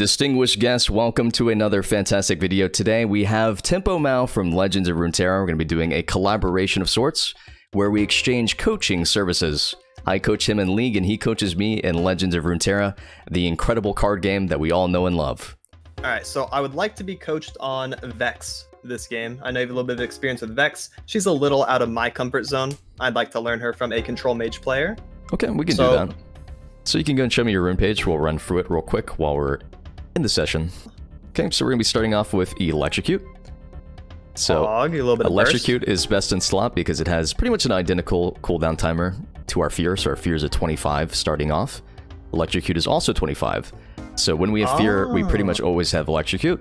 Distinguished guests, welcome to another fantastic video. Today we have Tempo Maou from Legends of Runeterra. We're going to be doing a collaboration of sorts where we exchange coaching services. I coach him in League and he coaches me in Legends of Runeterra, the incredible card game that we all know and love. All right, so I would like to be coached on Vex this game. I know you have a little bit of experience with Vex. She's a little out of my comfort zone. I'd like to learn her from a control mage player. Okay, we can So- do that. So you can go and show me your rune page. We'll run through it real quick while we're in the session. Okay, so we're going to be starting off with Electrocute. So Fog, a little bit burst. Electrocute is best in slot because it has pretty much an identical cooldown timer to our Fear, so our Fear is at 25 starting off. Electrocute is also 25. So when we have Fear, we pretty much Oh. always have Electrocute.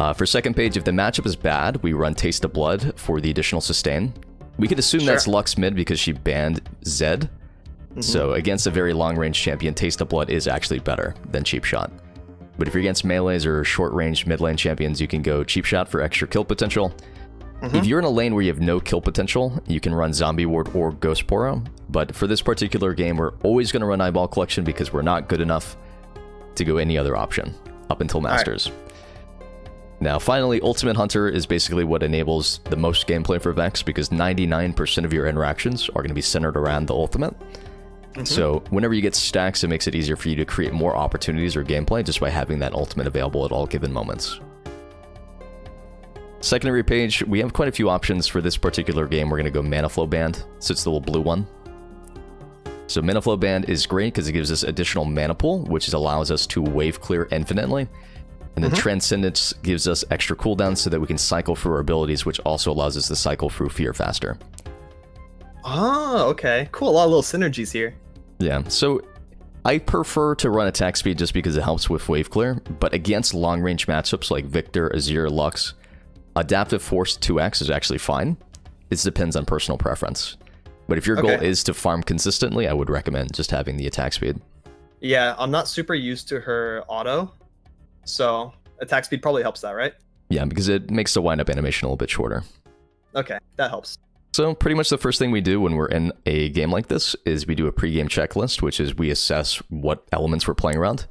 Uh, for second page, if the matchup is bad, we run Taste of Blood for the additional sustain. We could assume that's Lux mid because she banned Zed. So against a very long-range champion, Taste of Blood is actually better than Cheap Shot. But if you're against melees or short-range mid-lane champions, you can go Cheap Shot for extra kill potential. Mm-hmm. If you're in a lane where you have no kill potential, you can run Zombie Ward or Ghost Poro. But for this particular game, we're always going to run Eyeball Collection because we're not good enough to go any other option up until right. Masters. Now, finally, Ultimate Hunter is basically what enables the most gameplay for Vex because 99% of your interactions are going to be centered around the Ultimate. Mm-hmm. So, whenever you get stacks, it makes it easier for you to create more opportunities or gameplay just by having that Ultimate available at all given moments. Secondary page, we have quite a few options for this particular game. We're going to go Manaflow Band, so it's the little blue one. So Manaflow Band is great because it gives us additional mana pool, which allows us to wave clear infinitely. And then mm-hmm. Transcendence gives us extra cooldown so that we can cycle through our abilities, which also allows us to cycle through Fear faster. Oh, okay. Cool. A lot of little synergies here. Yeah, so I prefer to run attack speed just because it helps with wave clear, but against long range matchups like Viktor, Azir, Lux, Adaptive Force 2x is actually fine. It depends on personal preference. But if your goal is to farm consistently, I would recommend just having the attack speed. Yeah, I'm not super used to her auto, so attack speed probably helps that, right? Yeah, because it makes the windup animation a little bit shorter. Okay, that helps. So pretty much the first thing we do when we're in a game like this is we do a pregame checklist, which is we assess what elements we're playing around.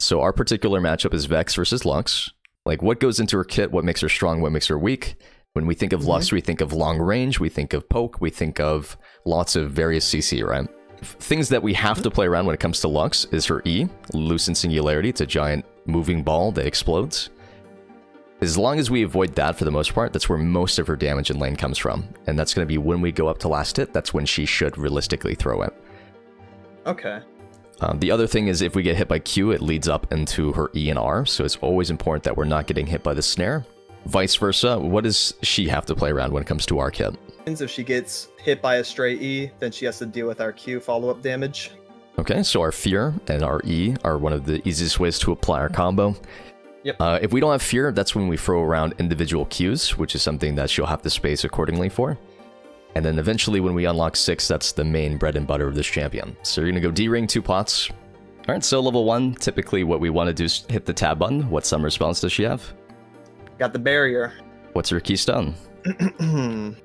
So our particular matchup is Vex versus Lux. Like what goes into her kit, what makes her strong, what makes her weak. When we think of mm-hmm. Lux, we think of long range, we think of poke, we think of lots of various CC, right? Things that we have to play around when it comes to Lux is her E, and Singularity. It's a giant moving ball that explodes. As long as we avoid that for the most part, that's where most of her damage in lane comes from. And that's going to be when we go up to last hit, that's when she should realistically throw it. Okay. Um, the other thing is if we get hit by Q, it leads up into her E and R, so it's always important that we're not getting hit by the snare. Vice versa, what does she have to play around when it comes to our kit? If she gets hit by a stray E, then she has to deal with our Q follow-up damage. Okay, so our Fear and our E are one of the easiest ways to apply our combo. Yep. Uh, if we don't have Fear, that's when we throw around individual cues, which is something that she'll have to space accordingly for. And then eventually when we unlock 6, that's the main bread and butter of this champion. So you're going to go D-ring two pots. Alright, so level 1, typically what we want to do is hit the tab button. What summer spells does she have? Got the barrier. What's her keystone?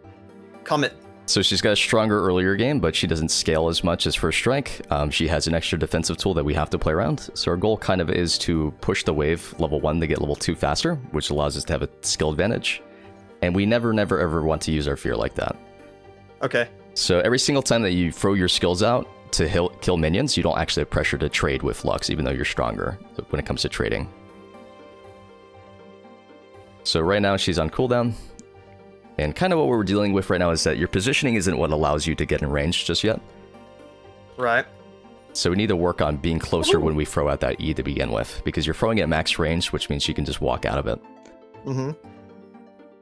Comet. So she's got a stronger earlier game, but she doesn't scale as much as First Strike. Um, she has an extra defensive tool that we have to play around. So our goal kind of is to push the wave level 1 to get level 2 faster, which allows us to have a skill advantage. And we never, never, ever want to use our fear like that. Okay. So every single time that you throw your skills out to kill minions, you don't actually have pressure to trade with Lux, even though you're stronger when it comes to trading. So right now she's on cooldown. And kind of what we're dealing with right now is that your positioning isn't what allows you to get in range just yet. Right. So we need to work on being closer when we throw out that E to begin with, because you're throwing at max range, which means you can just walk out of it. Mm-hmm.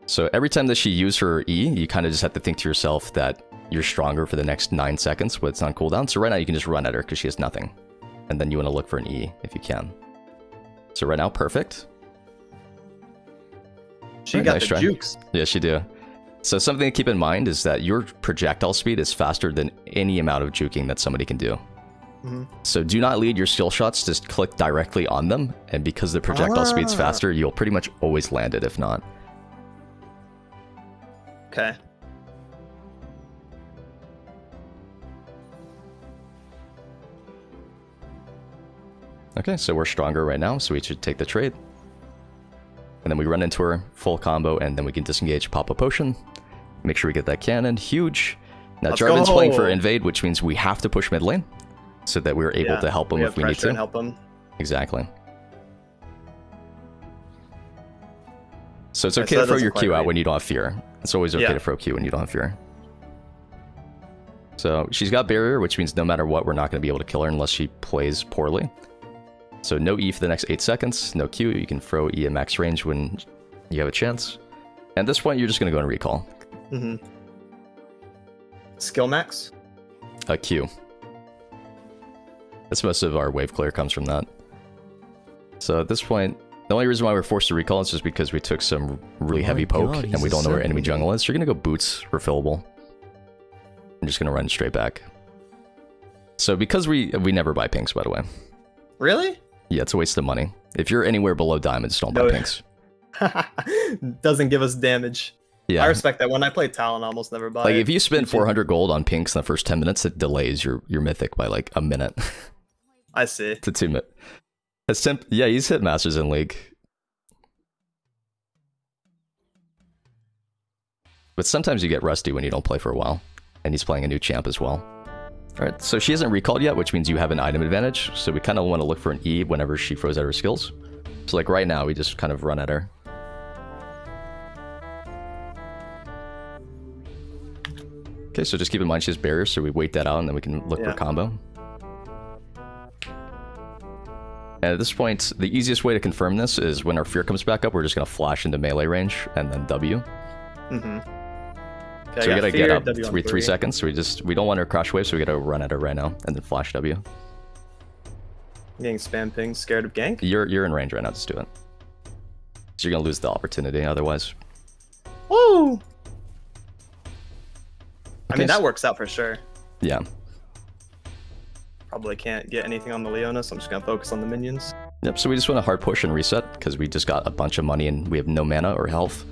So every time that she uses her E, you kind of just have to think to yourself that you're stronger for the next 9 seconds when it's on cooldown. So right now you can just run at her because she has nothing. And then you want to look for an E if you can. So right now, perfect. She Very got nice the try. jukes. Yes, she do. So something to keep in mind is that your projectile speed is faster than any amount of juking that somebody can do. Mhm. So do not lead your skill shots, just click directly on them, and because the projectile speed's Ah. faster, you'll pretty much always land it if not. Okay. Okay, so we're stronger right now, so we should take the trade. And then we run into her, full combo, and then we can disengage, pop a potion. Make sure we get that cannon. Huge. Now Let's Jarvan's playing for invade, which means we have to push mid lane. So that we're able Yeah, to help him we if we need to. help him. Exactly. So it's Okay, to throw your Q out when you don't have fear. It's always okay Yeah. to throw Q when you don't have fear. So she's got barrier, which means no matter what, we're not going to be able to kill her unless she plays poorly. So no E for the next 8 seconds, no Q. You can throw E at max range when you have a chance. At this point, you're just going to go and recall. Hmm Skill max. A Q. That's most of our wave clear comes from that. So at this point, the only reason why we're forced to recall is just because we took some really Oh heavy poke God, and we don't know where enemy jungle is. So you're gonna go boots refillable. I'm just gonna run straight back. So because we we never buy pinks, by the way. Really? Yeah, it's a waste of money. If you're anywhere below diamonds, don't buy No. pinks. Doesn't give us damage. Yeah. I respect that. When I play Talon, I almost never buy like it. if you spend 400 gold on pinks in the first 10 minutes, it delays your your mythic by like a minute I see. to two minutes. Temp- yeah, he's hit masters in league. But sometimes you get rusty when you don't play for a while, and he's playing a new champ as well. All right, so she hasn't recalled yet, which means you have an item advantage. So we kind of want to look for an E whenever she throws out her skills. So like right now, we just kind of run at her. Okay, so just keep in mind she has barriers, so we wait that out, and then we can look for combo. And at this point, the easiest way to confirm this is when our fear comes back up, we're just gonna flash into melee range and then W. Mm-hmm. so we gotta get up three three seconds. So we just we don't want her crash wave, so we gotta run at her right now and then flash W. Getting spam ping, scared of gank. You're you're in range right now. Just do it. So you're gonna lose the opportunity otherwise. Woo! I mean, that works out for sure. Yeah. Probably can't get anything on the Leona, so I'm just gonna focus on the minions. Yep. So we just want to hard push and reset because we just got a bunch of money and we have no mana or health.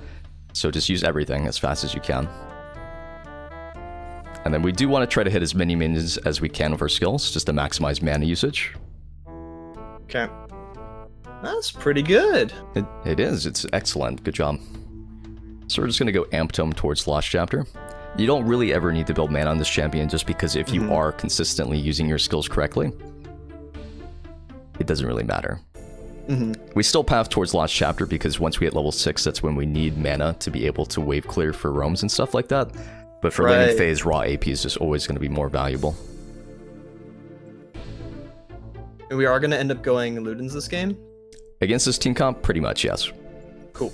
So just use everything as fast as you can. And then we do want to try to hit as many minions as we can with our skills, just to maximize mana usage. Okay. That's pretty good. It, it is. It's excellent. Good job. So we're just going to go Amp Tome towards Lost Chapter. You don't really ever need to build mana on this champion just because if you Mhm. are consistently using your skills correctly, it doesn't really matter. hmm We still path towards Lost Chapter because once we hit level 6, that's when we need mana to be able to wave clear for roams and stuff like that. But for Right. phase, raw AP is just always going to be more valuable. And we are gonna end up going Ludens this game. Against this team comp, pretty much, yes. Cool.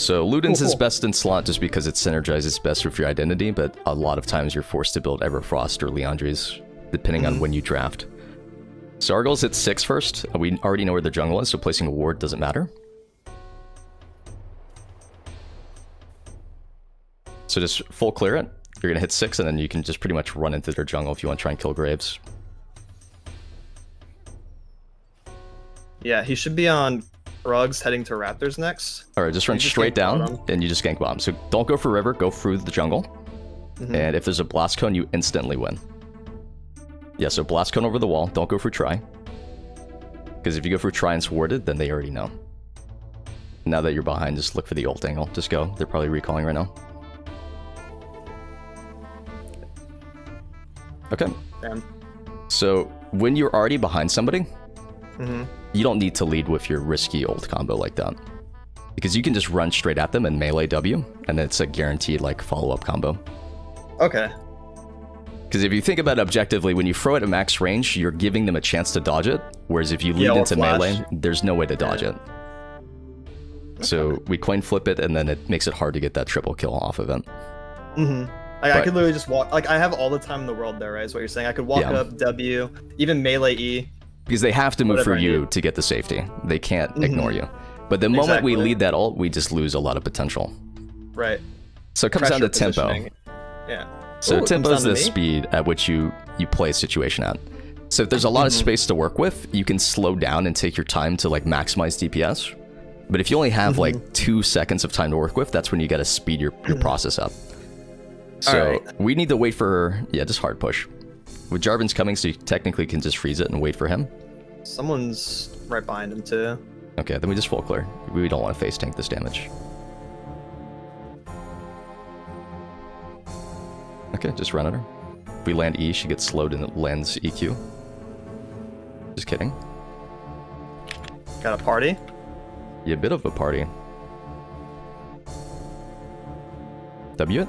So Ludens Cool, is best in slot just because it synergizes best with your identity, but a lot of times you're forced to build Everfrost or Liandry's, depending on when you draft. So our goal is hit six first. We already know where the jungle is, so placing a ward doesn't matter. So just full clear it. You're gonna hit six, and then you can just pretty much run into their jungle if you want to try and kill Graves. Yeah, he should be on Krugs heading to Raptors next. All right, just run straight down, bottom. and you just gank bomb. So don't go for river, go through the jungle. Mhm. And if there's a blast cone, you instantly win. Yeah, so blast cone over the wall. Don't go for try. Because if you go for try and sworded, then they already know. Now that you're behind, just look for the ult angle. Just go. They're probably recalling right now. Okay. Damn. So when you're already behind somebody, hmm you don't need to lead with your risky old combo like that. Because you can just run straight at them and melee W, and it's a guaranteed like follow-up combo. Okay. Because if you think about it objectively, when you throw it at max range, you're giving them a chance to dodge it. Whereas if you lead Yeah, into flash. melee, there's no way to dodge Yeah. it. So we coin flip it, and then it makes it hard to get that triple kill off of it. hmm I, I could literally just walk. Like I have all the time in the world there, right? Is what you're saying? I could walk Yeah. up W, even melee E. Because they have to move Whatever for you to get the safety. They can't Mhm. ignore you. But the moment we lead that ult, we just lose a lot of potential. Right. So it comes down to tempo. Yeah. So Ooh, tempo is the speed at which you you play a situation at. So if there's a lot of Mhm. space to work with, you can slow down and take your time to like maximize DPS. But if you only have Mm-hmm. like two seconds of time to work with, that's when you got to speed your, your process up. So Alright. we need to wait for yeah, just hard push. With Jarvan's coming, so you technically can just freeze it and wait for him. Someone's right behind him too. Okay, then we just full clear. We don't want to face tank this damage. Okay, just run at her. If we land E, she gets slowed and it lands EQ. Just kidding. Got a party. Yeah, a bit of a party. W it?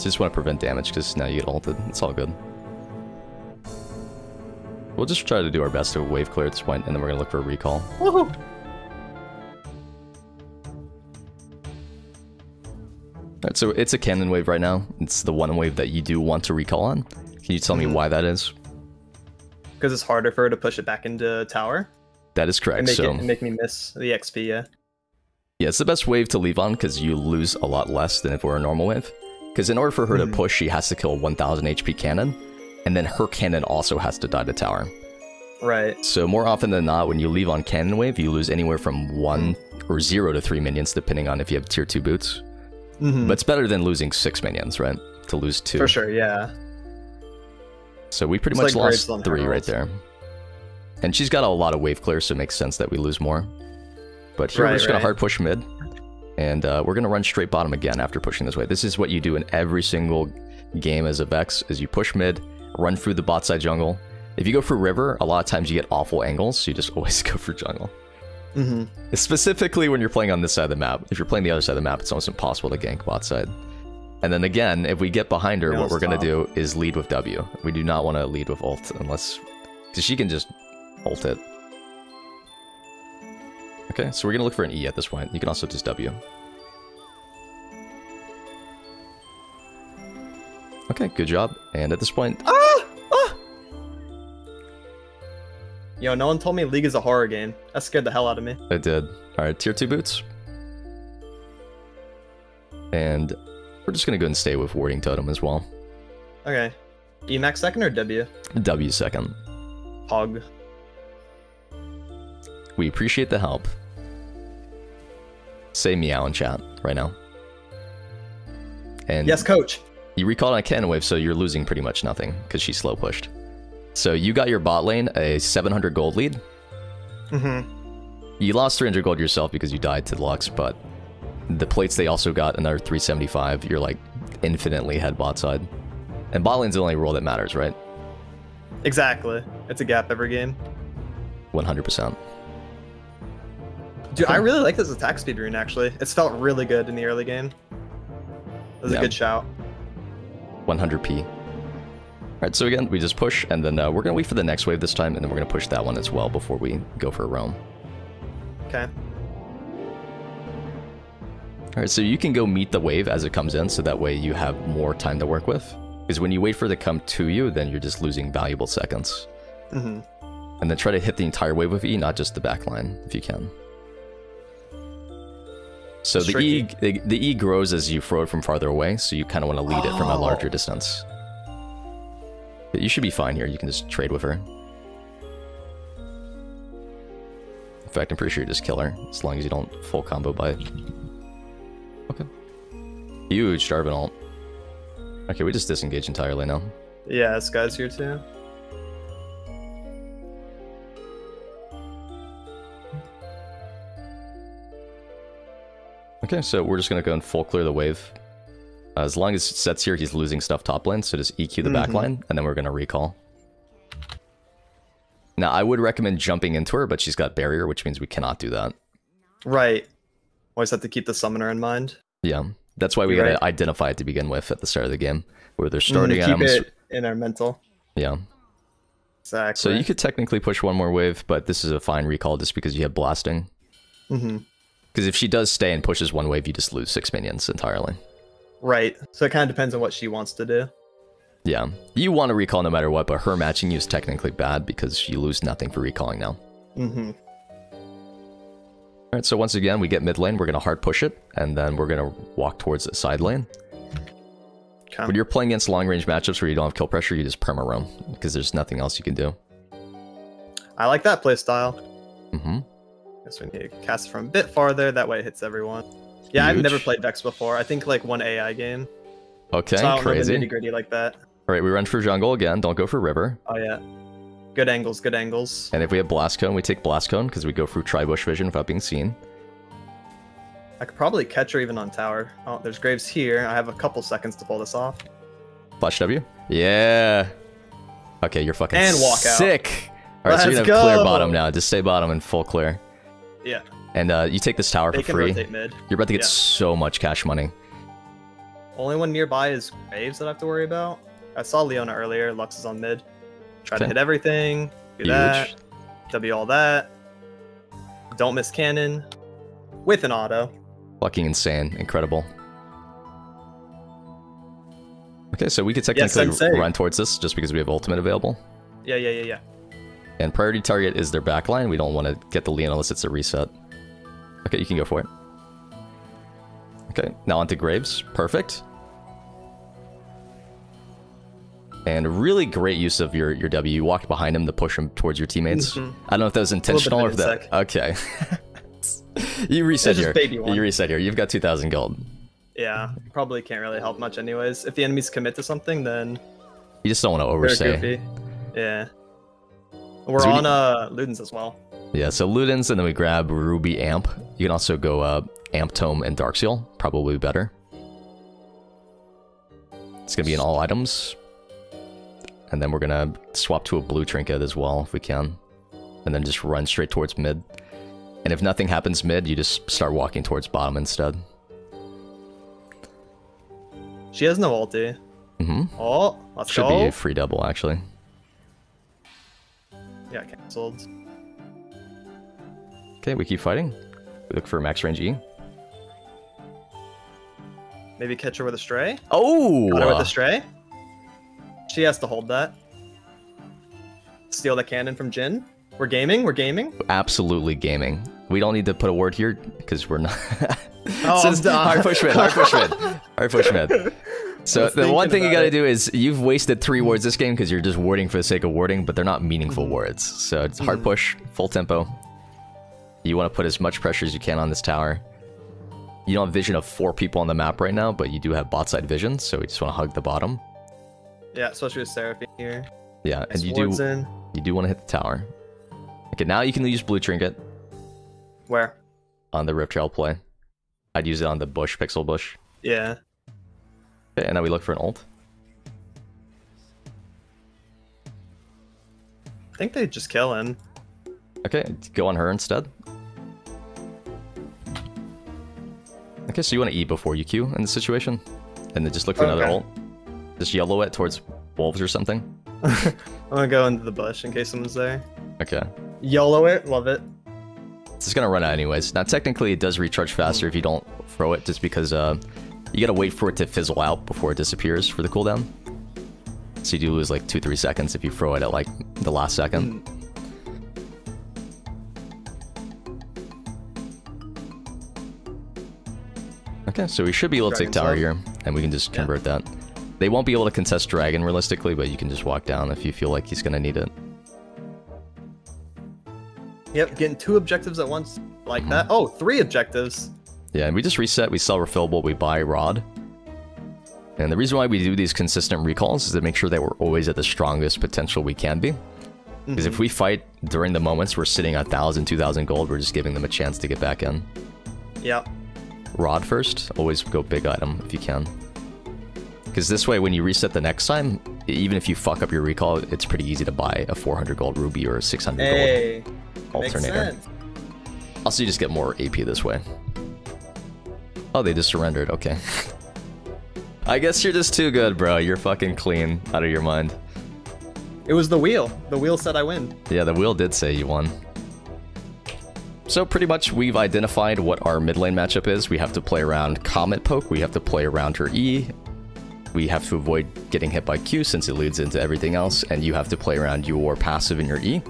Just want to prevent damage because now you get ulted. It's all good. We'll just try to do our best to wave clear at this point, and then we're gonna look for a recall. Woohoo! Alright, so it's a cannon wave right now. It's the one wave that you do want to recall on. Can you tell me Mhm. why that is? Because it's harder for her to push it back into tower That is and correct. make So it and make me miss the XP. Yeah. yeah, it's the best wave to leave on because you lose a lot less than if it were a normal wave. Because in order for her Mhm. to push, she has to kill 1000 HP cannon, and then her cannon also has to die to tower. Right. So more often than not, when you leave on cannon wave, you lose anywhere from one or zero to three minions, depending on if you have tier two boots. Mhm. But it's better than losing six minions, right? To lose two. For sure. Yeah. So we pretty It's much like lost three right there. And she's got a lot of wave clear, so it makes sense that we lose more. But here we're Right, just gonna hard push mid, and uh, we're gonna run straight bottom again after pushing this way. This is what you do in every single game as a Vex: is you push mid, run through the bot side jungle. If you go for river, a lot of times you get awful angles, so you just always go for jungle. hmm Specifically when you're playing on this side of the map. If you're playing the other side of the map, it's almost impossible to gank bot side. And then again, if we get behind her, Yeah, what we're gonna do is lead with W. We do not want to lead with ult unless, because she can just ult it. Okay, so we're gonna look for an E at this point. You can also just W. Okay, good job. And at this point! Ah! Yo, no one told me League is a horror game. That scared the hell out of me. It did. All right, tier two boots. And we're just gonna go and stay with warding totem as well. Okay. Emax second or W? W second. Hog. We appreciate the help. Say meow in chat right now. And Yes, coach. you recalled on cannon wave, so you're losing pretty much nothing because she's slow pushed. So you got your bot lane a 700 gold lead. Mm-hmm. You lost 300 gold yourself because you died to the Lux, but the plates they also got another 375. You're like infinitely ahead bot side. And bot lane's the only role that matters, right? Exactly. It's a gap every game. 100%. Dude, I really like this attack speed rune actually. It's felt really good in the early game. It was Yeah. a good shout. 100p. Alright, so again, we just push, and then uh, we're going to wait for the next wave this time, and then we're going to push that one as well before we go for a roam. Okay. Alright, so you can go meet the wave as it comes in, so that way you have more time to work with. Because when you wait for it to come to you, then you're just losing valuable seconds. Mm-hmm. And then try to hit the entire wave with E, not just the back line, if you can. So It's the E, the, the E grows as you throw it from farther away, so you kind of want to lead it from a Oh. larger distance. But you should be fine here. You can just trade with her. In fact, I'm pretty sure you just kill her, as long as you don't full combo by. Okay. Huge Jarvan ult. Okay, we just disengage entirely now. Yeah, this guy's here too. Okay, so we're just gonna go and full clear the wave. Uh, as long as Sett's here, he's losing stuff top lane, so just EQ the back Mhm. line, and then we're gonna recall. Now, I would recommend jumping into her, but she's got barrier, which means we cannot do that. Right. Always have to keep the summoner in mind. Yeah, that's why we You're gotta identify it to begin with at the start of the game, where they're Mm, starting keep items. it in our mental. Yeah, Exactly. so you could technically push one more wave, but this is a fine recall just because you have blasting. Mm-hmm. Because if she does stay and pushes one wave, you just lose six minions entirely. Right. So it kind of depends on what she wants to do. Yeah, you want to recall no matter what, but her matching you is technically bad because you lose nothing for recalling now. hmm Alright, so once again, we get mid lane, we're going to hard push it, and then we're going to walk towards the side lane. Okay. When you're playing against long range matchups where you don't have kill pressure, you just perma roam, because there's nothing else you can do. I like that play style. hmm Guess we need to cast from a bit farther. That way it hits everyone. Yeah, I've never played Vex before. I think like one AI game. Okay, so I don't the crazy. nitty gritty like that. Alright, we run for jungle again, don't go for river. Oh yeah. Good angles, good angles. And if we have Blast Cone, we take Blast Cone because we go through Tri-Bush Vision without being seen. I could probably catch her even on tower. Oh, there's Graves here. I have a couple seconds to pull this off. Flash W? Yeah. Okay, you're fucking And walk out. sick. Alright, so you're Let's gonna clear bottom now. Just stay bottom and full clear. Yeah, And uh, you take this tower they for free. You're about to get Yeah. so much cash money. Only one nearby is Graves that I have to worry about. I saw Leona earlier. Lux is on mid. Try to hit everything. Do Huge. that. W all that. Don't miss cannon. With an auto. Fucking insane. Incredible. Okay, so we could technically run towards this just because we have ultimate available. Yeah, yeah, yeah, yeah. And priority target is their backline. We don't want to get the Leon unless it's a reset. Okay, you can go for it. Okay, now onto Graves. Perfect. And really great use of your, your W. You walked behind him to push him towards your teammates. Mhm. I don't know if that was intentional or if that. Okay. you reset here. You reset here. You've got 2,000 gold. Yeah, probably can't really help much anyways. If the enemies commit to something, then You just don't want to overstay. Yeah. We're we on need- uh Ludens as well. Yeah, so Ludens, and then we grab Ruby Amp. You can also go uh, Amp Tome and Dark Seal. Probably better. It's going to be in all items. And then we're going to swap to a blue trinket as well, if we can. And then just run straight towards mid. And if nothing happens mid, you just start walking towards bottom instead. She has no ulti. hmm Oh, let's Should go. be a free double, actually. Yeah, cancelled. Okay, we keep fighting. We look for max range E. Maybe catch her with a stray. Oh! Got her with uh, a stray. She has to hold that. Steal the cannon from Jhin. We're gaming. We're gaming. absolutely gaming. We don't need to put a word here because we're not. Oh, So done. hard push mid, hard push mid, hard push mid. So the one thing you gotta it. do is you've wasted three mm-hmm. words this game because you're just wording for the sake of wording, but they're not meaningful Mm-hmm. words. So it's hard mm-hmm. push, full tempo. You want to put as much pressure as you can on this tower. You don't have vision of four people on the map right now, but you do have bot side vision, so we just want to hug the bottom. Yeah, especially with Seraphine here. Yeah, and you do in. you do want to hit the tower. Okay, now you can use blue trinket Where? on the rift trail play. I'd use it on the bush, pixel bush. Yeah. Okay, and now we look for an ult. I think they just kill him. Okay, go on her instead. Okay, so you want to E before you Q in this situation? And then just look for another ult? Just yellow it towards wolves or something? I'm gonna go into the bush in case someone's there. Okay. Yellow it. Love it. It's just gonna run out anyways. Now technically it does recharge faster if you don't throw it, just because uh, you gotta wait for it to fizzle out before it disappears for the cooldown. So you do lose like 2-3 seconds if you throw it at like the last second. Okay, so we should be able to take tower here, and we can just Yeah. convert that. They won't be able to contest Dragon realistically, but you can just walk down if you feel like he's gonna need it. Yep, getting two objectives at once like Mm-hmm. that. Oh, three objectives. Yeah, and we just reset, we sell refillable, we buy rod. And the reason why we do these consistent recalls is to make sure that we're always at the strongest potential we can be. Because Mm-hmm. if we fight during the moments we're sitting at 1,000, 2,000 gold, we're just giving them a chance to get back in. Yep. Rod first, always go big item if you can. Because this way, when you reset the next time, even if you fuck up your recall, it's pretty easy to buy a 400 gold ruby or a 600 Hey. gold alternator. Also, you just get more AP this way. Oh, they just surrendered. Okay. I guess you're just too good, bro. You're fucking clean out of your mind. It was the wheel. The wheel said I win. Yeah, the wheel did say you won. So pretty much we've identified what our mid lane matchup is. We have to play around Comet Poke, we have to play around her E, we have to avoid getting hit by Q since it leads into everything else, and you have to play around your passive and your E.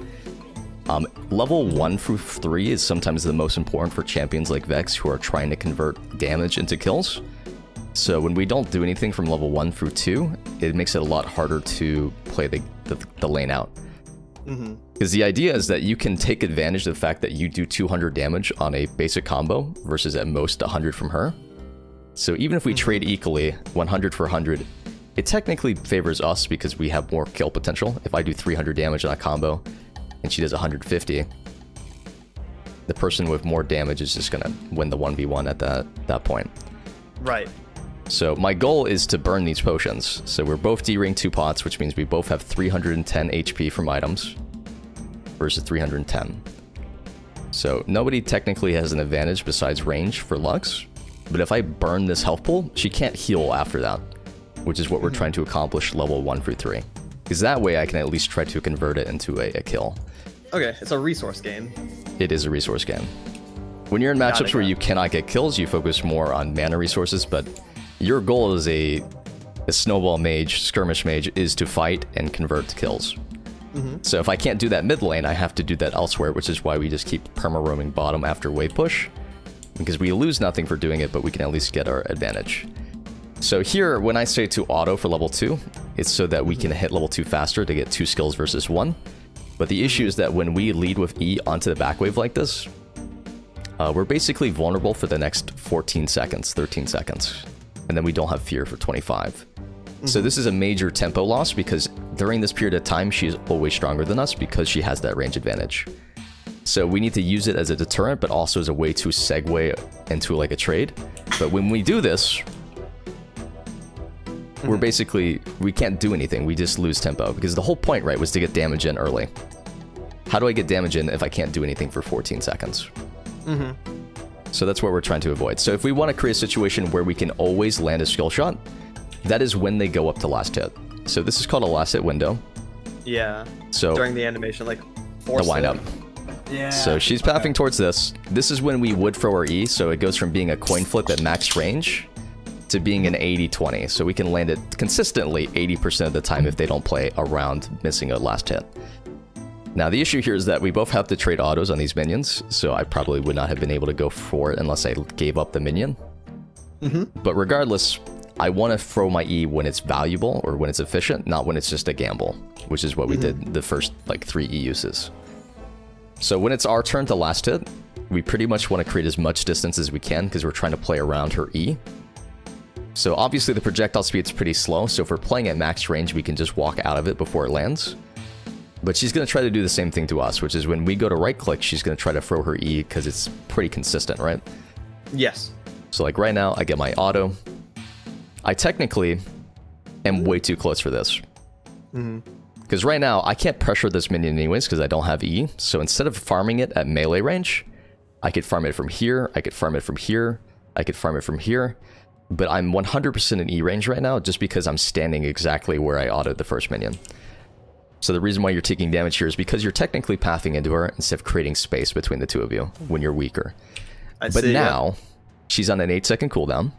Um, level 1 through 3 is sometimes the most important for champions like Vex who are trying to convert damage into kills. So when we don't do anything from level 1 through 2, it makes it a lot harder to play the, the, the lane out. hmm Because the idea is that you can take advantage of the fact that you do 200 damage on a basic combo versus at most 100 from her. So even if we mm-hmm. trade equally, 100 for 100, it technically favors us because we have more kill potential. If I do 300 damage on a combo and she does 150, the person with more damage is just gonna win the 1v1 at that, that point. Right. So my goal is to burn these potions. So we're both D-ring two pots, which means we both have 310 HP from items versus 310. So nobody technically has an advantage besides range for Lux. But if I burn this health pool, she can't heal after that, which is what we're mm-hmm. trying to accomplish level 1 through 3. Because that way I can at least try to convert it into a, a kill. Okay, it's a resource game. It is a resource game. When you're in matchups where you cannot get kills, you focus more on mana resources, but your goal as a, a snowball mage, skirmish mage, is to fight and convert to kills. So if I can't do that mid lane, I have to do that elsewhere, which is why we just keep perma roaming bottom after wave push. Because we lose nothing for doing it, but we can at least get our advantage. So here, when I say to auto for level 2, it's so that we can hit level 2 faster to get 2 skills versus 1. But the issue is that when we lead with E onto the back wave like this, uh, we're basically vulnerable for the next 14 seconds, 13 seconds. And then we don't have fear for 25. So mm-hmm. this is a major tempo loss because during this period of time, she is always stronger than us because she has that range advantage. So we need to use it as a deterrent, but also as a way to segue into like a trade. But when we do this, we're mm-hmm. basically, we can't do anything. We just lose tempo because the whole point, right, was to get damage in early. How do I get damage in if I can't do anything for 14 seconds? Mm-hmm. So that's what we're trying to avoid. So if we want to create a situation where we can always land a skill shot, that is when they go up to last hit. So this is called a last hit window. Yeah. So During the animation, like the force wind up. Yeah. So she's pathing towards this. This is when we would throw our E, so it goes from being a coin flip at max range to being an 80-20. So we can land it consistently 80% of the time if they don't play around missing a last hit. Now the issue here is that we both have to trade autos on these minions, so I probably would not have been able to go for it unless I gave up the minion. Mhm. But regardless, I want to throw my E when it's valuable or when it's efficient, not when it's just a gamble, which is what we did mm-hmm. the first like three E uses. So when it's our turn to last hit, we pretty much want to create as much distance as we can because we're trying to play around her E. So obviously the projectile speed's pretty slow, so if we're playing at max range, we can just walk out of it before it lands. But she's going to try to do the same thing to us, which is when we go to right click, she's going to try to throw her E because it's pretty consistent, right? Yes. So like right now, I get my auto. I technically am way too close for this. Mm-hmm. Because right now, I can't pressure this minion anyways because I don't have E. So instead of farming it at melee range, I could farm it from here, I could farm it from here, I could farm it from here. But I'm 100% in E range right now just because I'm standing exactly where I autoed the first minion. So the reason why you're taking damage here is because you're technically pathing into her instead of creating space between the two of you when you're weaker. I But yeah. now, she's on an 8 second cooldown.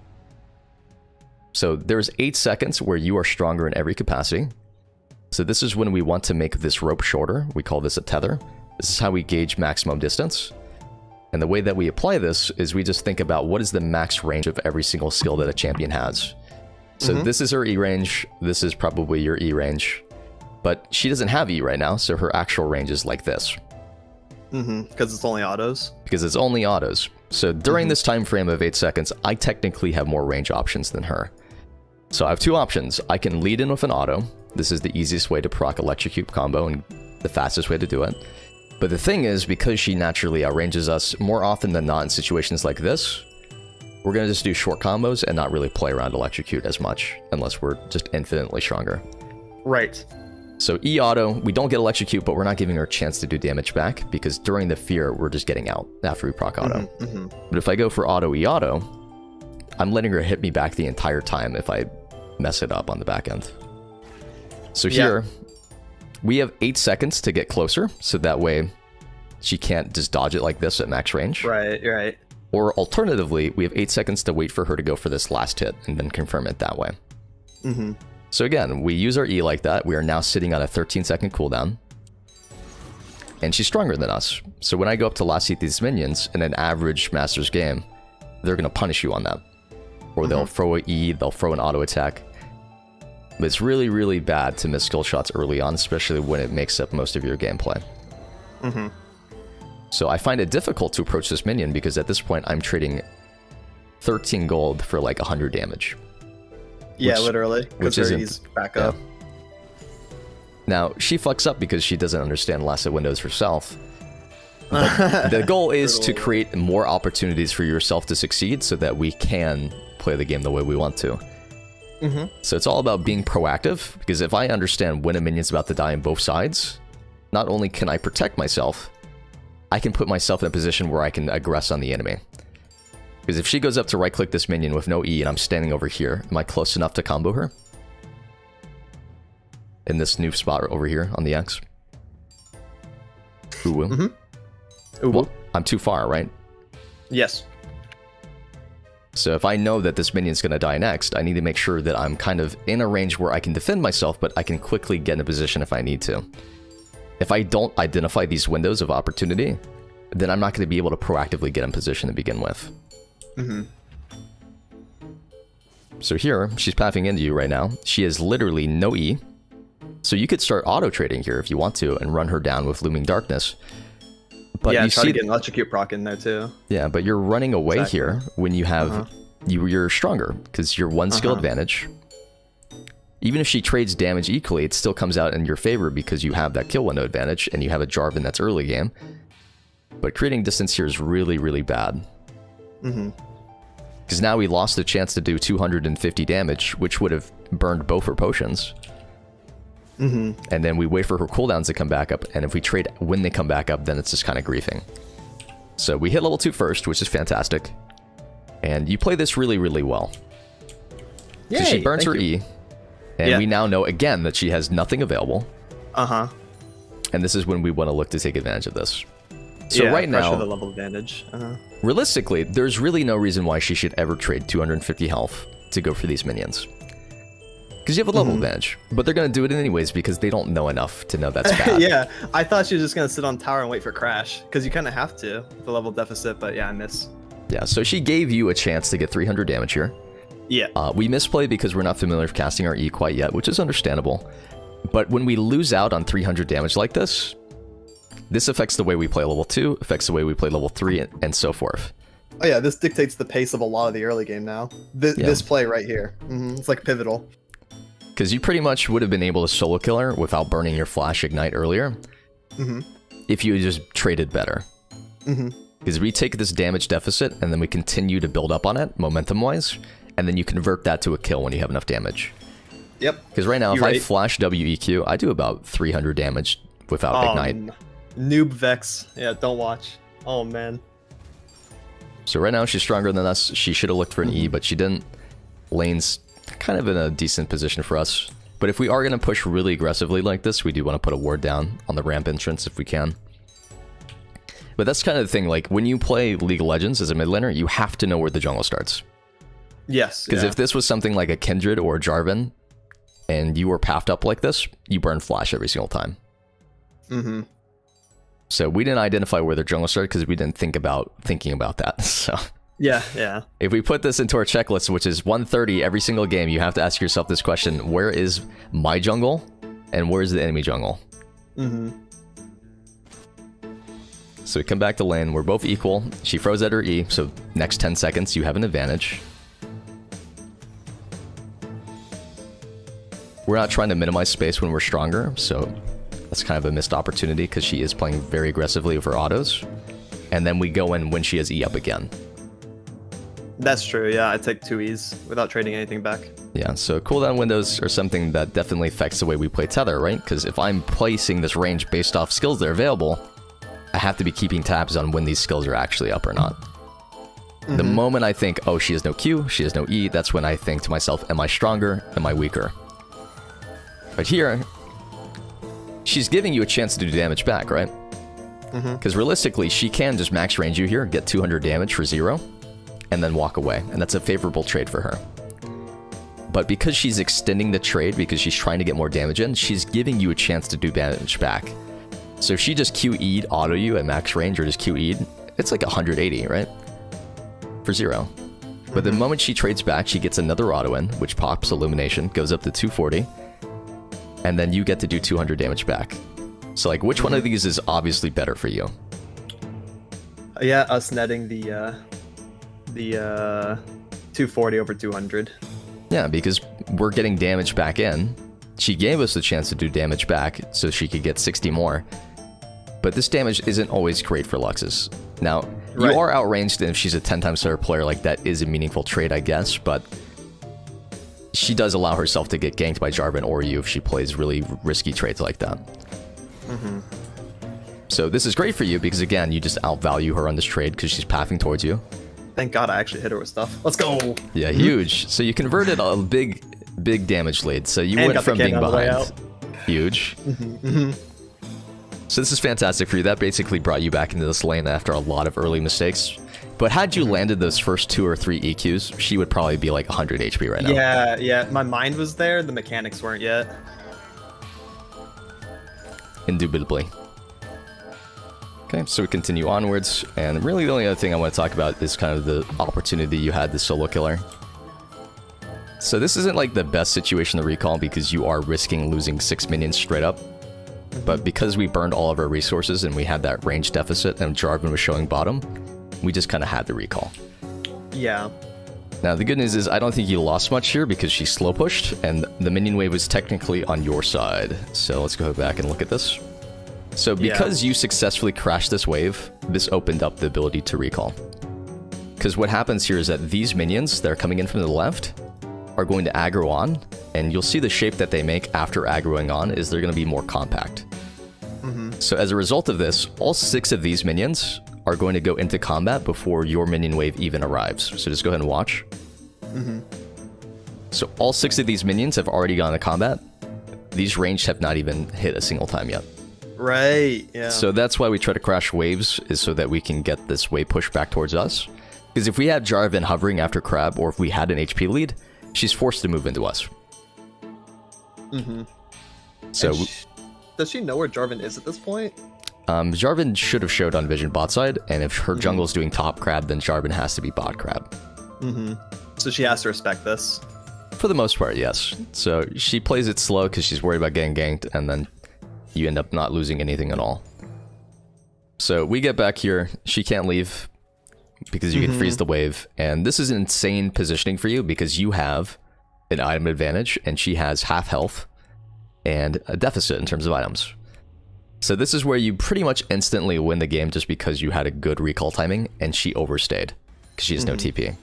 So there's 8 seconds where you are stronger in every capacity. So this is when we want to make this rope shorter. We call this a tether. This is how we gauge maximum distance. And the way that we apply this is we just think about what is the max range of every single skill that a champion has. So this is her E range. This is probably your E range. But she doesn't have E right now, so her actual range is like this Mm-hmm. Because it's only autos. because it's only autos. So during this time frame of 8 seconds, I technically have more range options than her. So I have two options. I can lead in with an auto. This is the easiest way to proc electrocute combo and the fastest way to do it. But the thing is, because she naturally outranges us more often than not in situations like this, we're going to just do short combos and not really play around electrocute as much, unless we're just infinitely stronger. Right. So E auto, we don't get electrocute, but we're not giving her a chance to do damage back because during the fear, we're just getting out after we proc auto. Mm-hmm. But if I go for auto E auto, I'm letting her hit me back the entire time if I mess it up on the back end. So Yeah. here, we have eight seconds to get closer, so that way she can't just dodge it like this at max range. Right. Right. Or alternatively, we have eight seconds to wait for her to go for this last hit and then confirm it that way. Mm-hmm. So again, we use our E like that. We are now sitting on a 13 second cooldown. And she's stronger than us. So when I go up to last hit these minions in an average Masters game, they're going to punish you on that. Or they'll throw an E, they'll throw an auto attack. But it's really, really bad to miss skill shots early on, especially when it makes up most of your gameplay. Mhm. So I find it difficult to approach this minion because at this point I'm trading 13 gold for like 100 damage. Yeah, Which- literally. which E's back yeah. up. Now, she fucks up because she doesn't understand lasso windows herself. The goal is to create more opportunities for yourself to succeed so that we can play the game the way we want to. Hmm So it's all about being proactive, because if I understand when a minion's about to die on both sides, not only can I protect myself, I can put myself in a position where I can aggress on the enemy. Because if she goes up to right click this minion with no E and I'm standing over here, am I close enough to combo her? In this new spot over here on the X? Ooh, woo. Mhm. Ooh, Well, I'm too far, right? yes. So if I know that this minion's going to die next, I need to make sure that I'm kind of in a range where I can defend myself, but I can quickly get in a position if I need to. If I don't identify these windows of opportunity, then I'm not going to be able to proactively get in position to begin with. hmm So here, she's pathing into you right now. She has literally no E. So you could start auto trading here if you want to and run her down with Looming Darkness. But yeah, you try see, to get an electrocute proc in there too. yeah, but you're running away Exactly. here when you have Uh-huh. you you're stronger because you're one skill Uh-huh. advantage. Even if she trades damage equally, it still comes out in your favor because you have that kill window advantage and you have a Jarvan that's early game. But creating distance here is really, really bad. hmm Because now we lost the chance to do 250 damage, which would have burned both her potions. Hmm And then we wait for her cooldowns to come back up, and if we trade when they come back up, then it's just kind of griefing. So we hit level 2 first, which is fantastic. And you play this really, really well. So she burns her you. E, and Yeah. we now know again that she has nothing available, Uh-huh. and this is when we want to look to take advantage of this. So yeah, right now, the level advantage. Uh-huh. realistically, there's really no reason why she should ever trade 250 health to go for these minions. Because you have a level Mhm. advantage, but they're going to do it anyways because they don't know enough to know that's bad. yeah, I thought she was just gonna sit on tower and wait for crash because you kind of have to the level deficit. But yeah, I miss. Yeah, so she gave you a chance to get 300 damage here. Yeah. Uh, we misplay because we're not familiar with casting our E quite yet, which is understandable. But when we lose out on 300 damage like this, this affects the way we play level 2, affects the way we play level 3, and, and so forth. Oh yeah, this dictates the pace of a lot of the early game now. Th- Yeah. This play right here, hmm it's like pivotal. Because you pretty much would have been able to solo kill her without burning your flash ignite earlier hmm if you just traded better. hmm Because we take this damage deficit and then we continue to build up on it, momentum wise, and then you convert that to a kill when you have enough damage. Yep. Because right now, if You're I right. flash WEQ, I do about 300 damage without Oh, ignite. noob Vex. Yeah, don't watch. Oh man. So right now she's stronger than us. She should have looked for an E, but she didn't. Lane's kind of in a decent position for us. But if we are going to push really aggressively like this, we do want to put a ward down on the ramp entrance if we can. But that's kind of the thing, like when you play League of Legends as a mid laner, you have to know where the jungle starts. Yes. Because yeah. if this was something like a Kindred or a Jarvan, and you were pathed up like this, you burn flash every single time. Mm-hmm. So we didn't identify where the jungle started because we didn't think about thinking about that. So Yeah, yeah. if we put this into our checklist, which is 130 every single game, you have to ask yourself this question: Where is my jungle, and where is the enemy jungle? Mm-hmm. So we come back to lane. We're both equal. She froze at her E, so next 10 seconds you have an advantage. We're not trying to minimize space when we're stronger, so that's kind of a missed opportunity because she is playing very aggressively with her autos. And then we go in when she has E up again. That's true. Yeah, I take two E's without trading anything back. Yeah, so cooldown windows are something that definitely affects the way we play Tether, right? Because if I'm placing this range based off skills that are available, I have to be keeping tabs on when these skills are actually up or not. The mm-hmm. moment I think, oh, she has no Q, she has no E, that's when I think to myself, am I stronger? Am I weaker? But here, she's giving you a chance to do damage back, right? Mm-hmm. Because realistically, she can just max range you here, get 200 damage for zero, and then walk away. And that's a favorable trade for her. But because she's extending the trade, because she's trying to get more damage in, she's giving you a chance to do damage back. So if she just QE'd auto you at max range or just QE'd, it's like 180, right? For zero. But the moment she trades back, she gets another auto in, which pops Illumination, goes up to 240, and then you get to do 200 damage back. So like, which one of these is obviously better for you? Yeah, us netting the uh the uh 240 over 200. Yeah, because we're getting damage back in. She gave us the chance to do damage back so she could get 60 more. But this damage isn't always great for Luxus. Now, Right. you are outranged, and if she's a 10 times better player, like that is a meaningful trade, I guess, but she does allow herself to get ganked by Jarvan or you if she plays really risky trades like that. So this is great for you because, again, you just outvalue her on this trade because she's pathing towards you. Thank God I actually hit her with stuff. Let's go. Yeah, huge. So you converted a big, big damage lead. So you And went from being on the way behind. Huge. Mm-hmm, mm-hmm. So this is fantastic for you. That basically brought you back into this lane after a lot of early mistakes. But had you mm-hmm. landed those first two or three EQs, she would probably be like 100 HP right now. Yeah, yeah. My mind was there. The mechanics weren't yet. Indubitably. Okay, so we continue onwards, and really the only other thing I want to talk about is kind of the opportunity you had the solo killer. So this isn't like the best situation to recall because you are risking losing six minions straight up. But because we burned all of our resources and we had that range deficit and Jarvan was showing bottom, we just kind of had the recall. Yeah. Now the good news is I don't think you lost much here because she slow pushed and the minion wave was technically on your side. So let's go back and look at this. So Yeah. because you successfully crashed this wave, this opened up the ability to recall. Because what happens here is that these minions that are coming in from the left are going to aggro on, and you'll see the shape that they make after aggroing on is they're going to be more compact. Mm-hmm. So as a result of this, all six of these minions are going to go into combat before your minion wave even arrives. So just go ahead and watch. Mm-hmm. So all six of these minions have already gone into combat. These ranged have not even hit a single time yet. Right. Yeah. So that's why we try to crash waves, is so that we can get this wave pushed back towards us. Because if we had Jarvan hovering after Crab, or if we had an HP lead, she's forced to move into us. Mm-hmm. So And sh- does she know where Jarvan is at this point? um, Jarvan should have showed on Vision bot side, and if her jungle's doing top Crab, then Jarvan has to be bot Crab. Mm-hmm. So she has to respect this. For the most part, yes. So she plays it slow because she's worried about getting ganked, and then you end up not losing anything at all. So we get back here. She can't leave because you can freeze mm-hmm. the wave, and this is insane positioning for you because you have an item advantage, and she has half health and a deficit in terms of items. So this is where you pretty much instantly win the game just because you had a good recall timing, and she overstayed because she has no mm-hmm. TP.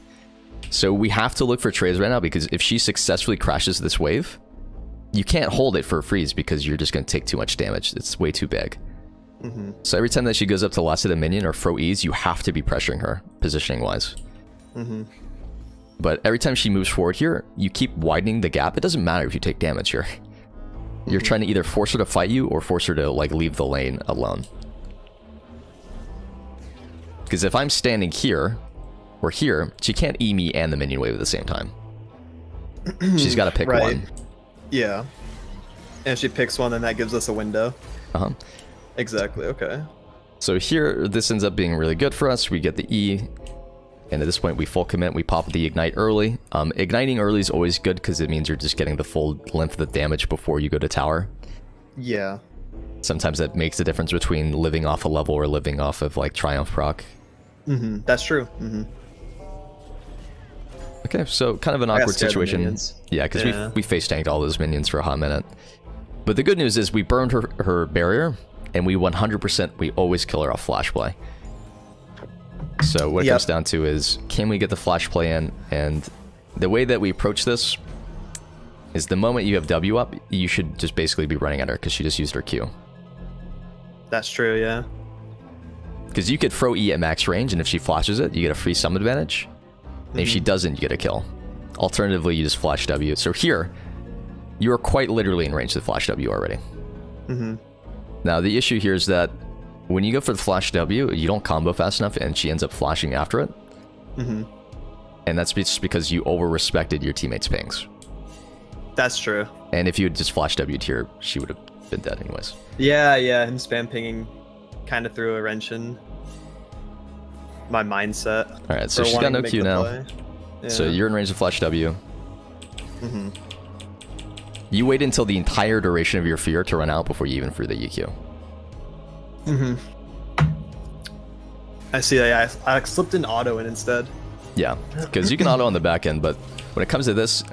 So we have to look for trades right now because if she successfully crashes this wave, you can't hold it for a freeze because you're just going to take too much damage. It's way too big. Mm-hmm. So every time that she goes up to last hit a minion or throw E's, you have to be pressuring her, positioning wise. Mm-hmm. But every time she moves forward here, you keep widening the gap. It doesn't matter if you take damage here. You're mm-hmm. trying to either force her to fight you or force her to like leave the lane alone. Because if I'm standing here or here, she can't E me and the minion wave at the same time. She's got to pick Right. one. Yeah. And if she picks one, then that gives us a window. Uh-huh. Exactly. Okay. So here, this ends up being really good for us. We get the E, and at this point, we full commit. We pop the ignite early. Um, igniting early is always good because it means you're just getting the full length of the damage before you go to tower. Yeah. Sometimes that makes the difference between living off a level or living off of like Triumph proc. Mm-hmm. That's true. Mm-hmm. Okay, so kind of an awkward situation. Yeah, because Yeah. we we face tanked all those minions for a hot minute. But the good news is we burned her her barrier, and we 100% we always kill her off flash play. So what it Yep. comes down to is can we get the flash play in? And the way that we approach this is the moment you have W up, you should just basically be running at her because she just used her Q. That's true. Yeah. Because you could throw E at max range, and if she flashes it, you get a free sum advantage. And if she doesn't, you get a kill. Alternatively, you just flash W. So here, you are quite literally in range to flash W already. Mm-hmm. Now, the issue here is that when you go for the flash W, you don't combo fast enough, and she ends up flashing after it. Mm-hmm. And that's just because you over-respected your teammates' pings. That's true. And if you had just flash W'd here, she would have been dead anyways. Yeah. Yeah. Him spam pinging kind of threw a wrench in my mindset. All right, so she's got no Q now. play. So you're in range of flash W. Mhm. You wait until the entire duration of your fear to run out before you even free the EQ. I see. I, I slipped an auto in instead. Yeah, because you can auto on the back end, but when it comes to this,